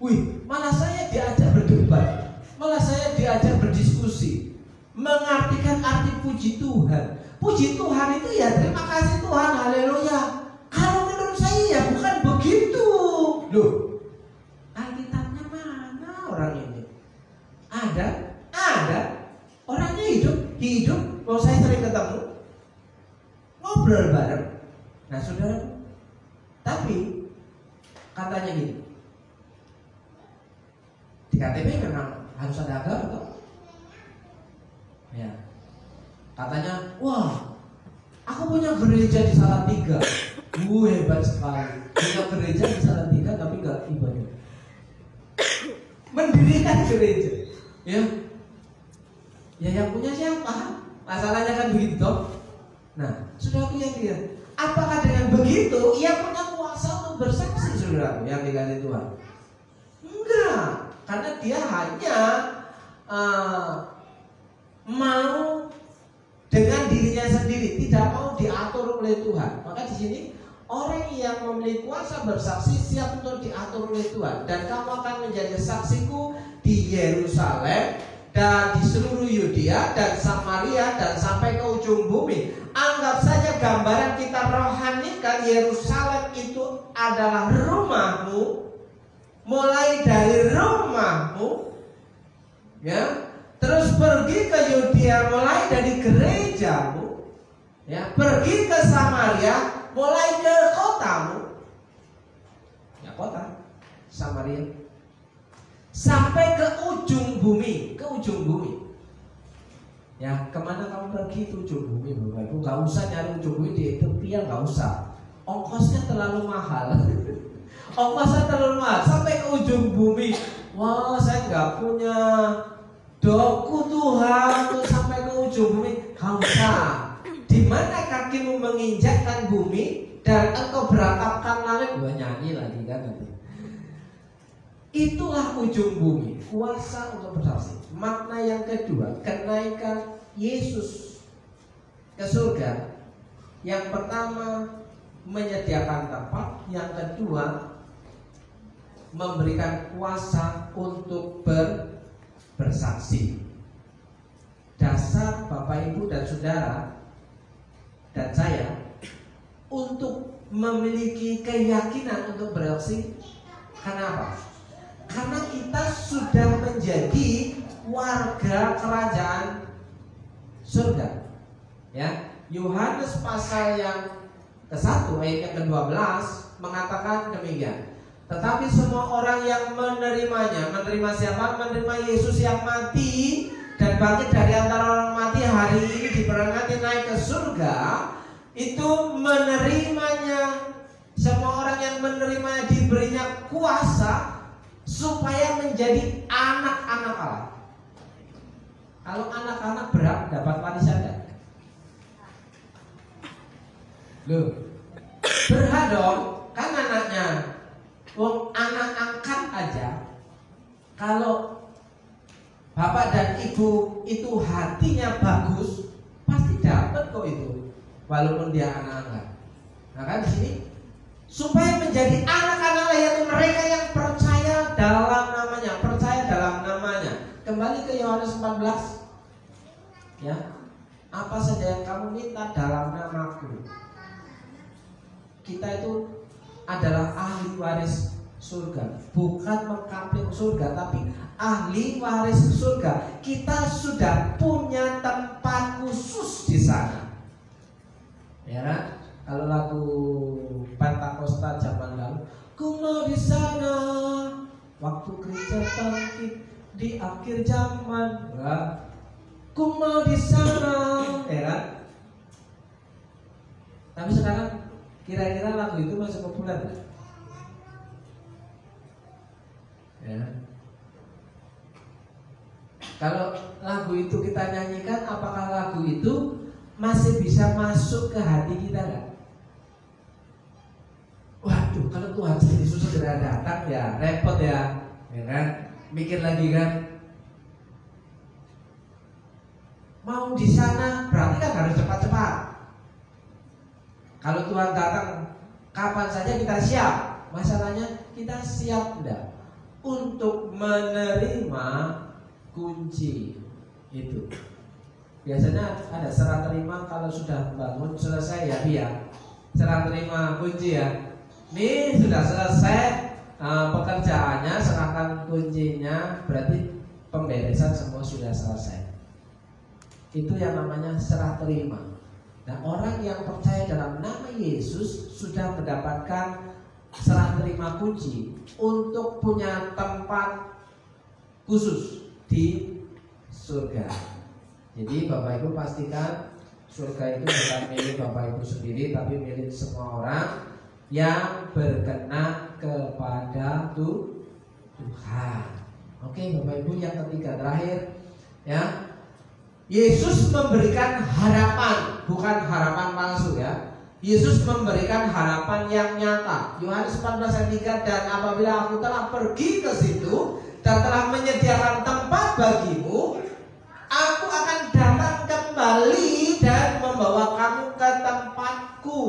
Wih, malah saya diajak berdebat, malah saya diajak berdiskusi, mengartikan arti puji Tuhan. Puji Tuhan itu ya terima kasih Tuhan, haleluya. Kalau menurut saya ya bukan begitu. Loh, Alkitabnya mana orang ini? Ada, ada. Orangnya hidup, hidup. Kalau saya sering ketemu, ngobrol bareng. Nah, saudara, tapi katanya gini, di KTP memang harus ada agama toh? Ya. Katanya, wah, aku punya gereja di Salatiga. Uh, hebat sekali. Punya gereja di Salatiga tapi nggak ibadah. Mendirikan gereja. Ya. Ya yang punya siapa? Masalahnya kan begitu. Nah, sudah punya dia. Apakah dengan begitu ia punya kuasa untuk bersaksi, saudara yang dikasih Tuhan? Enggak, karena dia hanya uh, mau dengan dirinya sendiri, tidak mau diatur oleh Tuhan. Maka di sini orang yang memiliki kuasa bersaksi siap untuk diatur oleh Tuhan dan kamu akan menjadi saksiku di Yerusalem dan di seluruh Yudea dan Samaria dan sampai ke ujung bumi. Anggap saja gambaran kita rohanikan Yerusalem itu adalah rumahmu mulai dari rumahmu ya terus pergi ke Yudea mulai dari gerejamu ya pergi ke Samaria mulai ke kotamu ya kota Samaria sampai ke ujung bumi. Ke ujung bumi. Ya ke mana kamu pergi? Ke ujung bumi bapak ibu. Nggak usah nyari ujung bumi di Ethiopia nggak usah. Ongkosnya terlalu mahal. Ongkosnya terlalu mahal. Sampai ke ujung bumi. Wah saya nggak punya doku Tuhan untuk sampai ke ujung bumi. Nggak usah. Di mana kakimu menginjakkan bumi dan engkau beratapkan langit? Gua nyanyi lagi kan nanti Itulah ujung bumi, kuasa untuk bersaksi. Makna yang kedua, kenaikan Yesus ke surga. Yang pertama, menyediakan tempat. Yang kedua, memberikan kuasa untuk ber, bersaksi. Dasar Bapak Ibu dan Saudara dan saya untuk memiliki keyakinan untuk bersaksi. Kenapa? Karena kita sudah menjadi warga kerajaan surga. Ya, Yohanes pasal yang ke-1 ayat yang ke-12 mengatakan demikian. Tetapi semua orang yang menerimanya, menerima siapa? Menerima Yesus yang mati dan bangkit dari antara orang mati hari ini diberangkati naik ke surga, itu menerimanya semua orang yang menerimanya diberinya kuasa supaya menjadi anak-anak Allah. Kalau anak-anak berat dapat warisan enggak? Loh. Berhak dong, kan anaknya. Oh, anak angkat aja kalau bapak dan ibu itu hatinya bagus, pasti dapat kok itu. Walaupun dia anak-anak. Nah kan di sini supaya menjadi anak-anak yaitu mereka yang percaya dalam namanya, percaya dalam namanya. Kembali ke Yohanes 14. Ya. Apa saja yang kamu minta dalam namaku. Kita itu adalah ahli waris surga, bukan mengkamping surga, tapi ahli waris surga. Kita sudah punya tempat khusus di sana. Ya kan? Kalau lagu Pentakosta zaman lalu, ku mau di sana waktu gereja bangkit di akhir zaman. Ya. Ku mau di sana, ya? Tapi sekarang kira-kira lagu itu masih populer? Ya. Kalau lagu itu kita nyanyikan, apakah lagu itu masih bisa masuk ke hati kita nggak? Waduh, kalau Tuhan Yesus segera datang ya repot ya, ya kan? Mikir lagi kan? Mau di sana berarti kan harus cepat-cepat. Kalau Tuhan datang kapan saja kita siap. Masalahnya kita siap enggak untuk menerima kunci itu. Biasanya ada serah terima kalau sudah bangun selesai ya ya. Serah terima kunci ya. Ini sudah selesai uh, pekerjaannya, serahkan kuncinya, berarti pemberesan semua sudah selesai. Itu yang namanya serah terima. Nah, orang yang percaya dalam nama Yesus sudah mendapatkan serah terima kunci untuk punya tempat khusus di surga. Jadi Bapak Ibu pastikan surga itu bukan milik Bapak Ibu sendiri tapi milik semua orang yang berkenan kepada Tuhan. Oke, Bapak Ibu yang ketiga terakhir ya. Yesus memberikan harapan, bukan harapan palsu ya. Yesus memberikan harapan yang nyata. Yohanes 14 ayat 3 dan apabila aku telah pergi ke situ dan telah menyediakan tempat bagimu, aku akan datang kembali dan membawa kamu ke tempatku.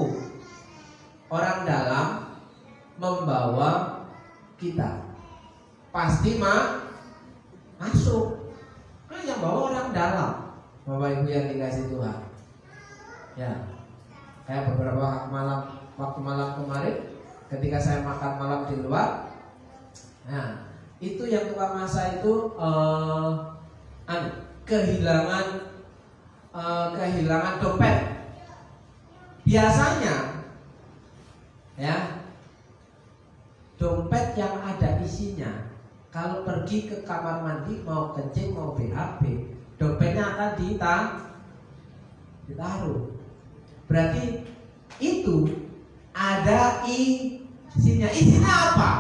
Orang dalam membawa kita. Pasti mah masuk. Kan yang bawa orang dalam. Bapak Ibu yang dikasih Tuhan. Ya. Kayak beberapa malam waktu malam kemarin ketika saya makan malam di luar. Nah, itu yang tukang masa itu uh, kehilangan uh, kehilangan dompet. Biasanya ya. Dompet yang ada isinya kalau pergi ke kamar mandi mau kencing mau BAB dompetnya akan ditang ditaruh. Berarti itu ada isinya. Isinya apa?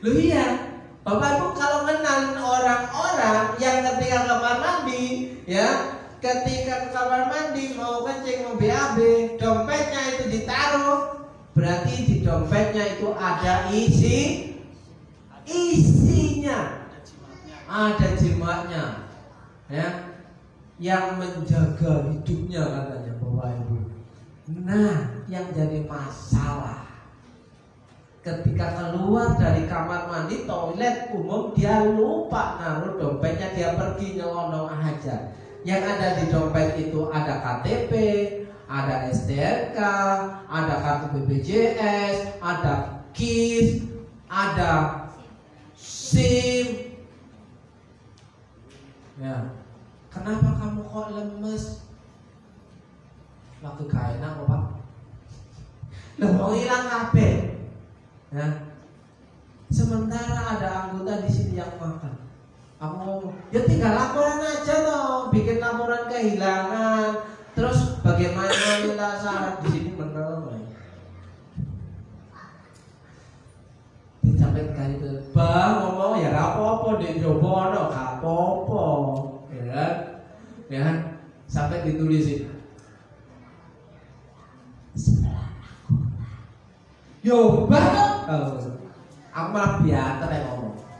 Lu iya Bapak Ibu kalau kenal orang-orang yang ketika kamar mandi ya ketika ke kamar mandi mau kencing mau BAB dompetnya itu ditaruh. Berarti di dompetnya itu ada isi isinya. Ada jimatnya. Ya. Yang menjaga hidupnya katanya Bapak Ibu. Nah yang jadi masalah. Ketika keluar dari kamar mandi toilet umum dia lupa naruh dompetnya dia pergi nyelonong aja yang ada di dompet itu ada KTP, ada STNK, ada kartu BPJS, ada KIS, ada SIM. Ya, kenapa kamu kok lemes? Waktu gak enak kok pak. Mau hilang kabeh. Ya. Sementara ada anggota di sini yang makan. Aku ngomong, ya tinggal laporan aja toh, bikin laporan kehilangan. Terus bagaimana minta syarat di sini bener Dicapai kali itu, bang ngomong ya apa-apa di Jobono, gak apa-apa, ya kan? Ya kan? Sampai ditulisin. Aku. Yo, banget. Oh, aku malah biasa yang ngomong.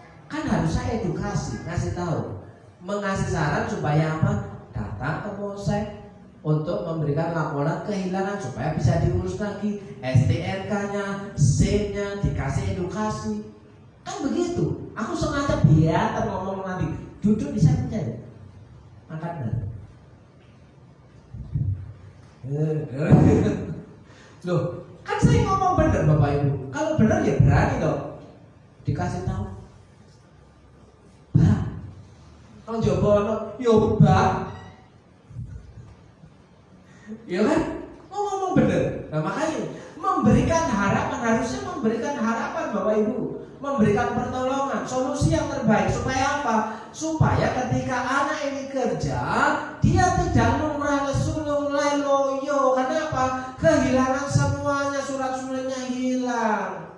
Kan harus saya edukasi, ngasih tahu, mengasih saran supaya apa? Datang ke polsek untuk memberikan laporan kehilangan supaya bisa diurus lagi STNK-nya, SIM-nya dikasih edukasi. Kan begitu. Aku sengaja biar ngomong nanti duduk di samping saya. Angkat benar. Loh, kan saya ngomong benar Bapak Ibu. Kalau benar ya berani dong. Dikasih tahu. Kalau jawaban yo bah. Ya kan? Mau ngomong benar. Nah makanya memberikan harapan harusnya memberikan harapan Bapak Ibu memberikan pertolongan, solusi yang terbaik supaya apa? Supaya ketika anak ini kerja, dia tidak lumrah lesulung loyo. Karena apa? Kehilangan semuanya, surat-suratnya hilang.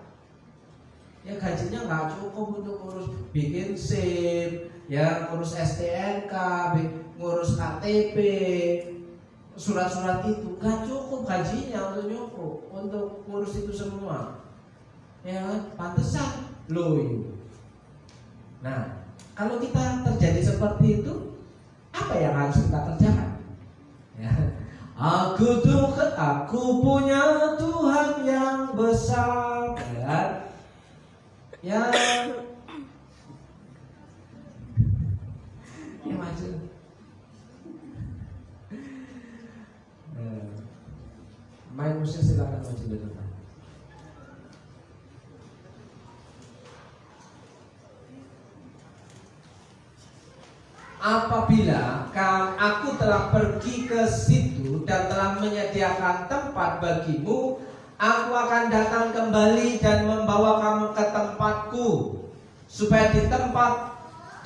Ya gajinya nggak cukup untuk ngurus bikin SIM, ya ngurus STNK, ngurus KTP, surat-surat itu nggak cukup gajinya untuk nyukup untuk ngurus itu semua ya kan pantesan loyo. Nah, kalau kita terjadi seperti itu, apa yang harus kita kerjakan? Ya. Aku tuh aku punya Tuhan yang besar, ya. Kan? Ya, ya maju. Eh, silakan maju dulu. apabila aku telah pergi ke situ dan telah menyediakan tempat bagimu, aku akan datang kembali dan membawa kamu ke tempatku, supaya di tempat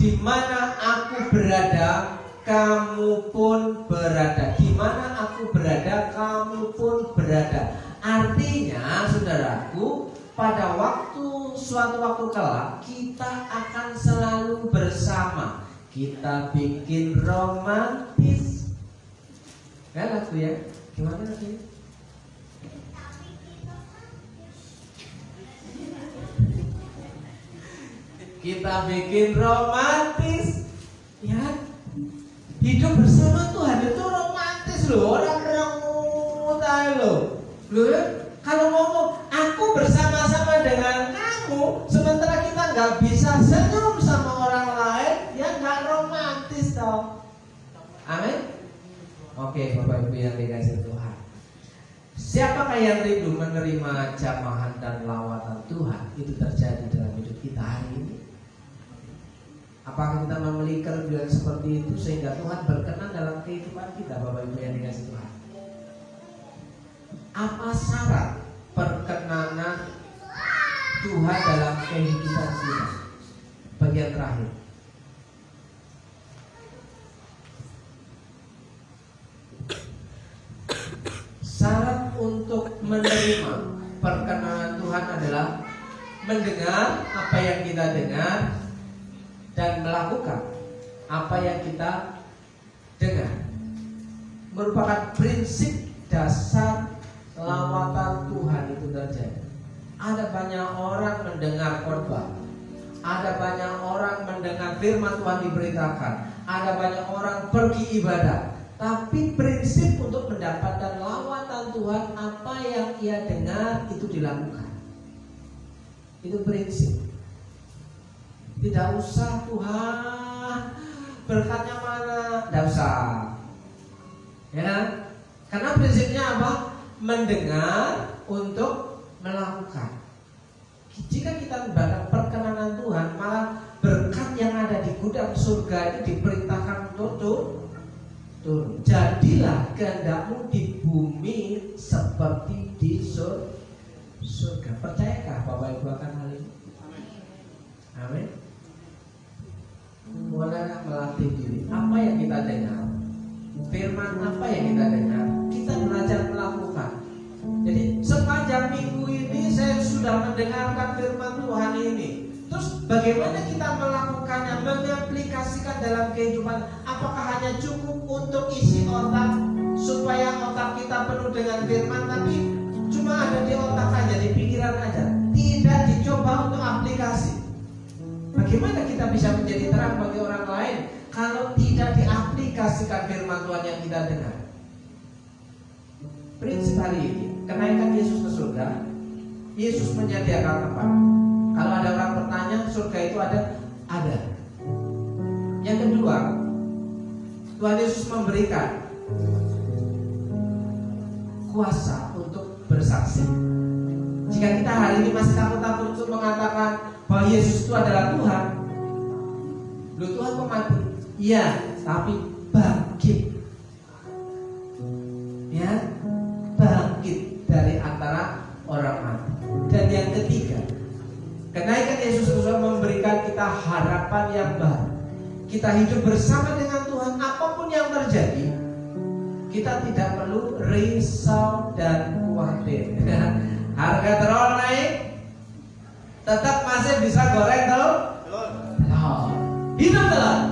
di mana aku berada, kamu pun berada. Di mana aku berada, kamu pun berada. Artinya, saudaraku, pada waktu suatu waktu kelak kita akan selalu bersama kita bikin romantis kan lagu ya gimana lagunya kita bikin romantis ya hidup bersama Tuhan itu romantis loh orang rengut loh loh ya kalau ngomong aku bersama-sama dengan kamu sementara kita nggak bisa senyum sama orang lain toh. Amin. Oke, Bapak Ibu yang dikasih Tuhan. Siapakah yang rindu menerima jamahan dan lawatan Tuhan itu terjadi dalam hidup kita hari ini? Apakah kita memiliki kelebihan seperti itu sehingga Tuhan berkenan dalam kehidupan kita, Bapak Ibu yang dikasih Tuhan? Apa syarat perkenanan Tuhan dalam kehidupan kita? Bagian terakhir. Syarat untuk menerima perkenanan Tuhan adalah mendengar apa yang kita dengar dan melakukan apa yang kita dengar. Merupakan prinsip dasar lawatan Tuhan itu terjadi. Ada banyak orang mendengar khotbah, ada banyak orang mendengar firman Tuhan diberitakan, ada banyak orang pergi ibadah, tapi prinsip untuk mendapatkan lawatan Tuhan Apa yang ia dengar itu dilakukan. Itu prinsip Tidak usah Tuhan Berkatnya mana Tidak usah Ya kan? Karena prinsipnya apa? Mendengar untuk melakukan Jika kita mendapat perkenanan Tuhan Malah berkat yang ada di gudang surga itu diperintahkan untuk turun. Jadilah kehendakmu di bumi seperti di surga. Percayakah Bapak Ibu akan hal ini? Amin. Mulailah melatih diri. Apa yang kita dengar? Firman apa yang kita dengar? Kita belajar melakukan. Jadi sepanjang minggu ini saya sudah mendengarkan firman Tuhan ini. Terus bagaimana kita melakukannya, mengaplikasikan dalam kehidupan? Apakah hanya cukup untuk isi otak supaya otak kita penuh dengan firman, tapi cuma ada di otak aja, di pikiran aja, tidak dicoba untuk aplikasi. Bagaimana kita bisa menjadi terang bagi orang lain kalau tidak diaplikasikan firman Tuhan yang kita dengar? Prinsip hari ini, kenaikan Yesus ke surga, Yesus menyediakan tempat. Kalau ada orang bertanya, surga itu ada? Ada. Yang kedua, Tuhan Yesus memberikan kuasa untuk bersaksi. Jika kita hari ini masih takut-takut untuk mengatakan bahwa Yesus itu adalah Tuhan, Lu Tuhan kok mati? Iya, tapi bangkit. Ya, bangkit dari antara orang mati. Dan yang ketiga, kenaikan Yesus Kristus memberikan kita harapan yang baru. Kita hidup bersama dengan Tuhan apa pun yang terjadi, kita tidak perlu risau dan khawatir. Harga telur naik, tetap bisa goreng telur. Telur. Hidup telur.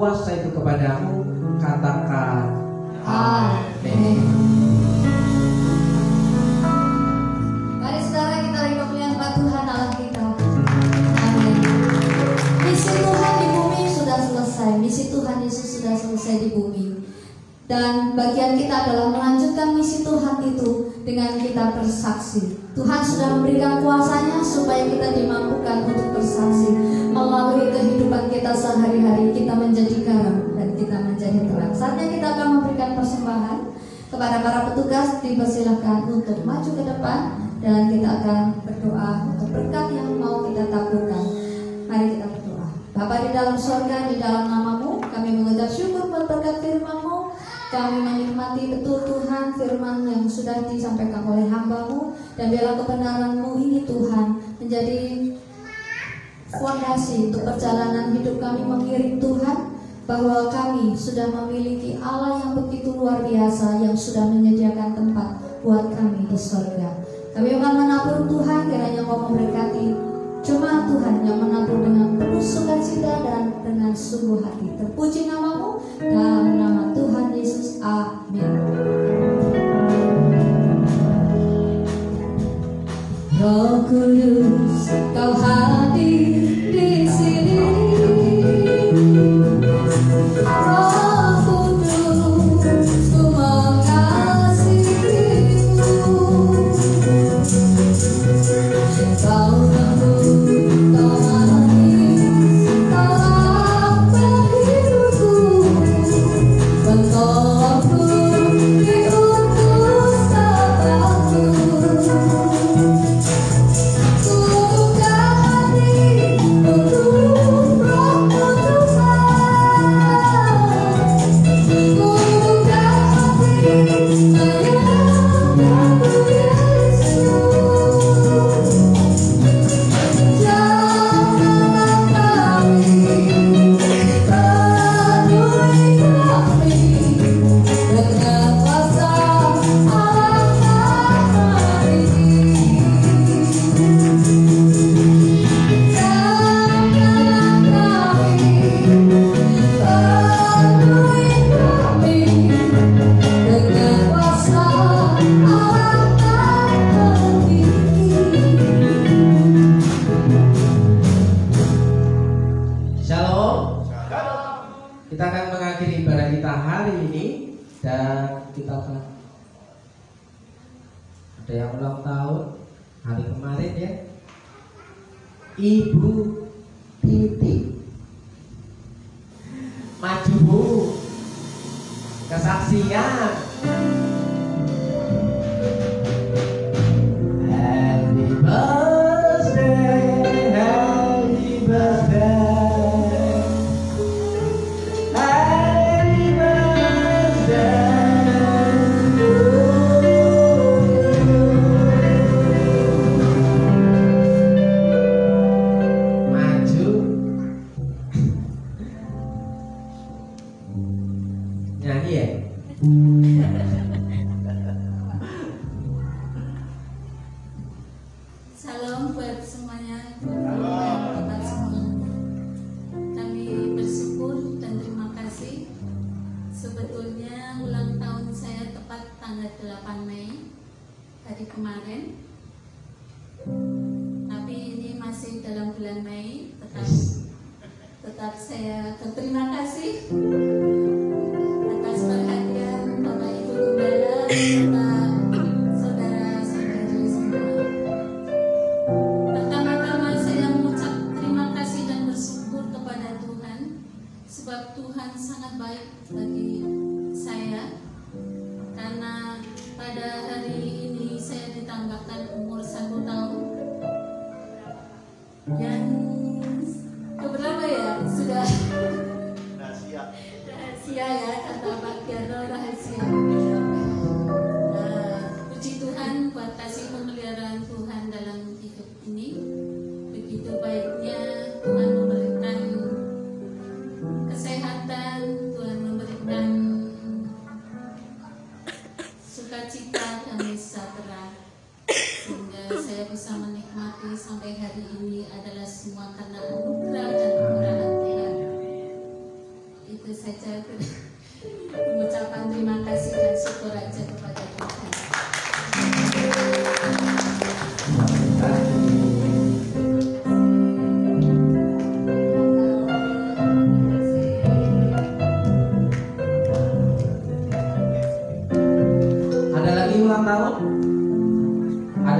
Kuasa itu kepadamu katakan amin Mari saudara kita Tuhan kita. Amin. Misi Tuhan di bumi sudah selesai. Misi Tuhan Yesus sudah selesai di bumi. Dan bagian kita adalah melanjutkan misi Tuhan itu dengan kita bersaksi. Tuhan sudah memberikan kuasanya supaya kita dimampukan untuk bersaksi. Dipersilahkan untuk maju ke depan dan kita akan berdoa untuk berkat yang mau kita taburkan. Mari kita berdoa. Bapa di dalam sorga, di dalam namamu, kami mengucap syukur buat berkat firmanmu. Kami menikmati betul Tuhan firman yang sudah disampaikan oleh hambamu dan biarlah kebenaranmu ini Tuhan menjadi fondasi untuk perjalanan hidup kami mengiring Tuhan bahwa kami sudah memiliki Allah yang begitu luar biasa yang sudah menyediakan tempat buat kami di sorga. Kami akan menabur Tuhan kiranya kau memberkati Cuma Tuhan yang menabur dengan penuh sukacita dan dengan sungguh hati. Terpuji namamu dalam nama Tuhan Yesus. Amin. Roh Kudus, kau hadir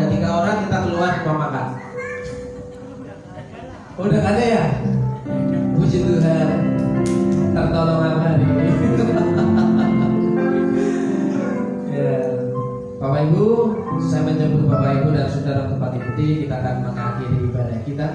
Ada tiga orang kita keluar rumah makan. Udah ada ya? Puji Tuhan. Tertolongan hari ini. ya. Bapak Ibu, saya menyebut Bapak Ibu dan Saudara tempat ikuti, kita akan mengakhiri ibadah kita.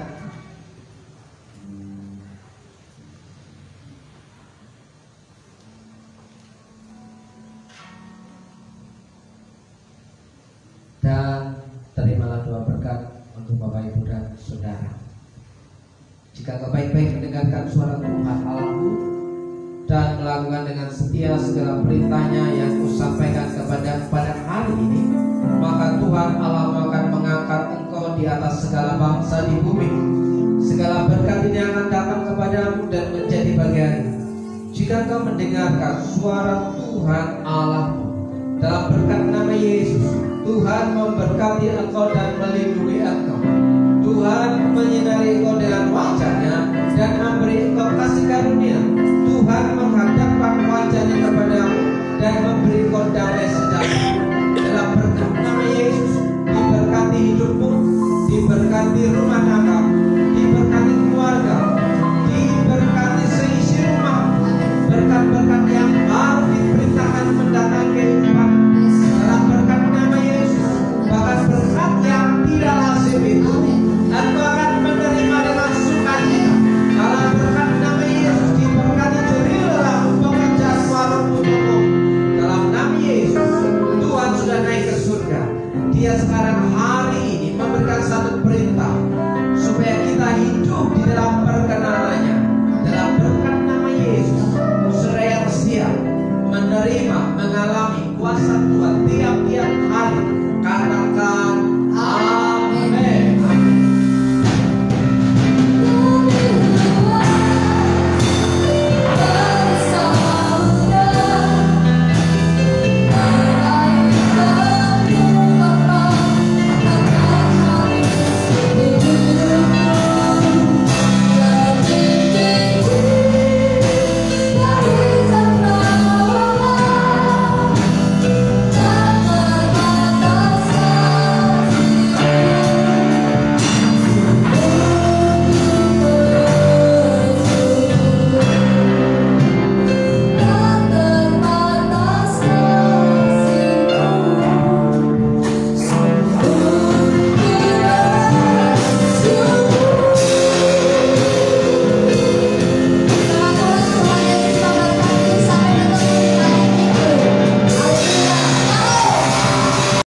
Perintahnya yang kusampaikan kepada pada hari ini, maka Tuhan Allah akan mengangkat engkau di atas segala bangsa di bumi. Segala berkat ini akan datang kepadamu dan menjadi bagianmu. Jika kau mendengarkan suara Tuhan Allahmu dalam berkat nama Yesus, Tuhan memberkati engkau dan melindungi engkau. Tuhan menyinari engkau dengan wajahnya dan memberi engkau kasih karunia. Dan memberi damai sejahtera. Dalam nama Yesus, diberkati hidupmu, diberkati rumah sekarang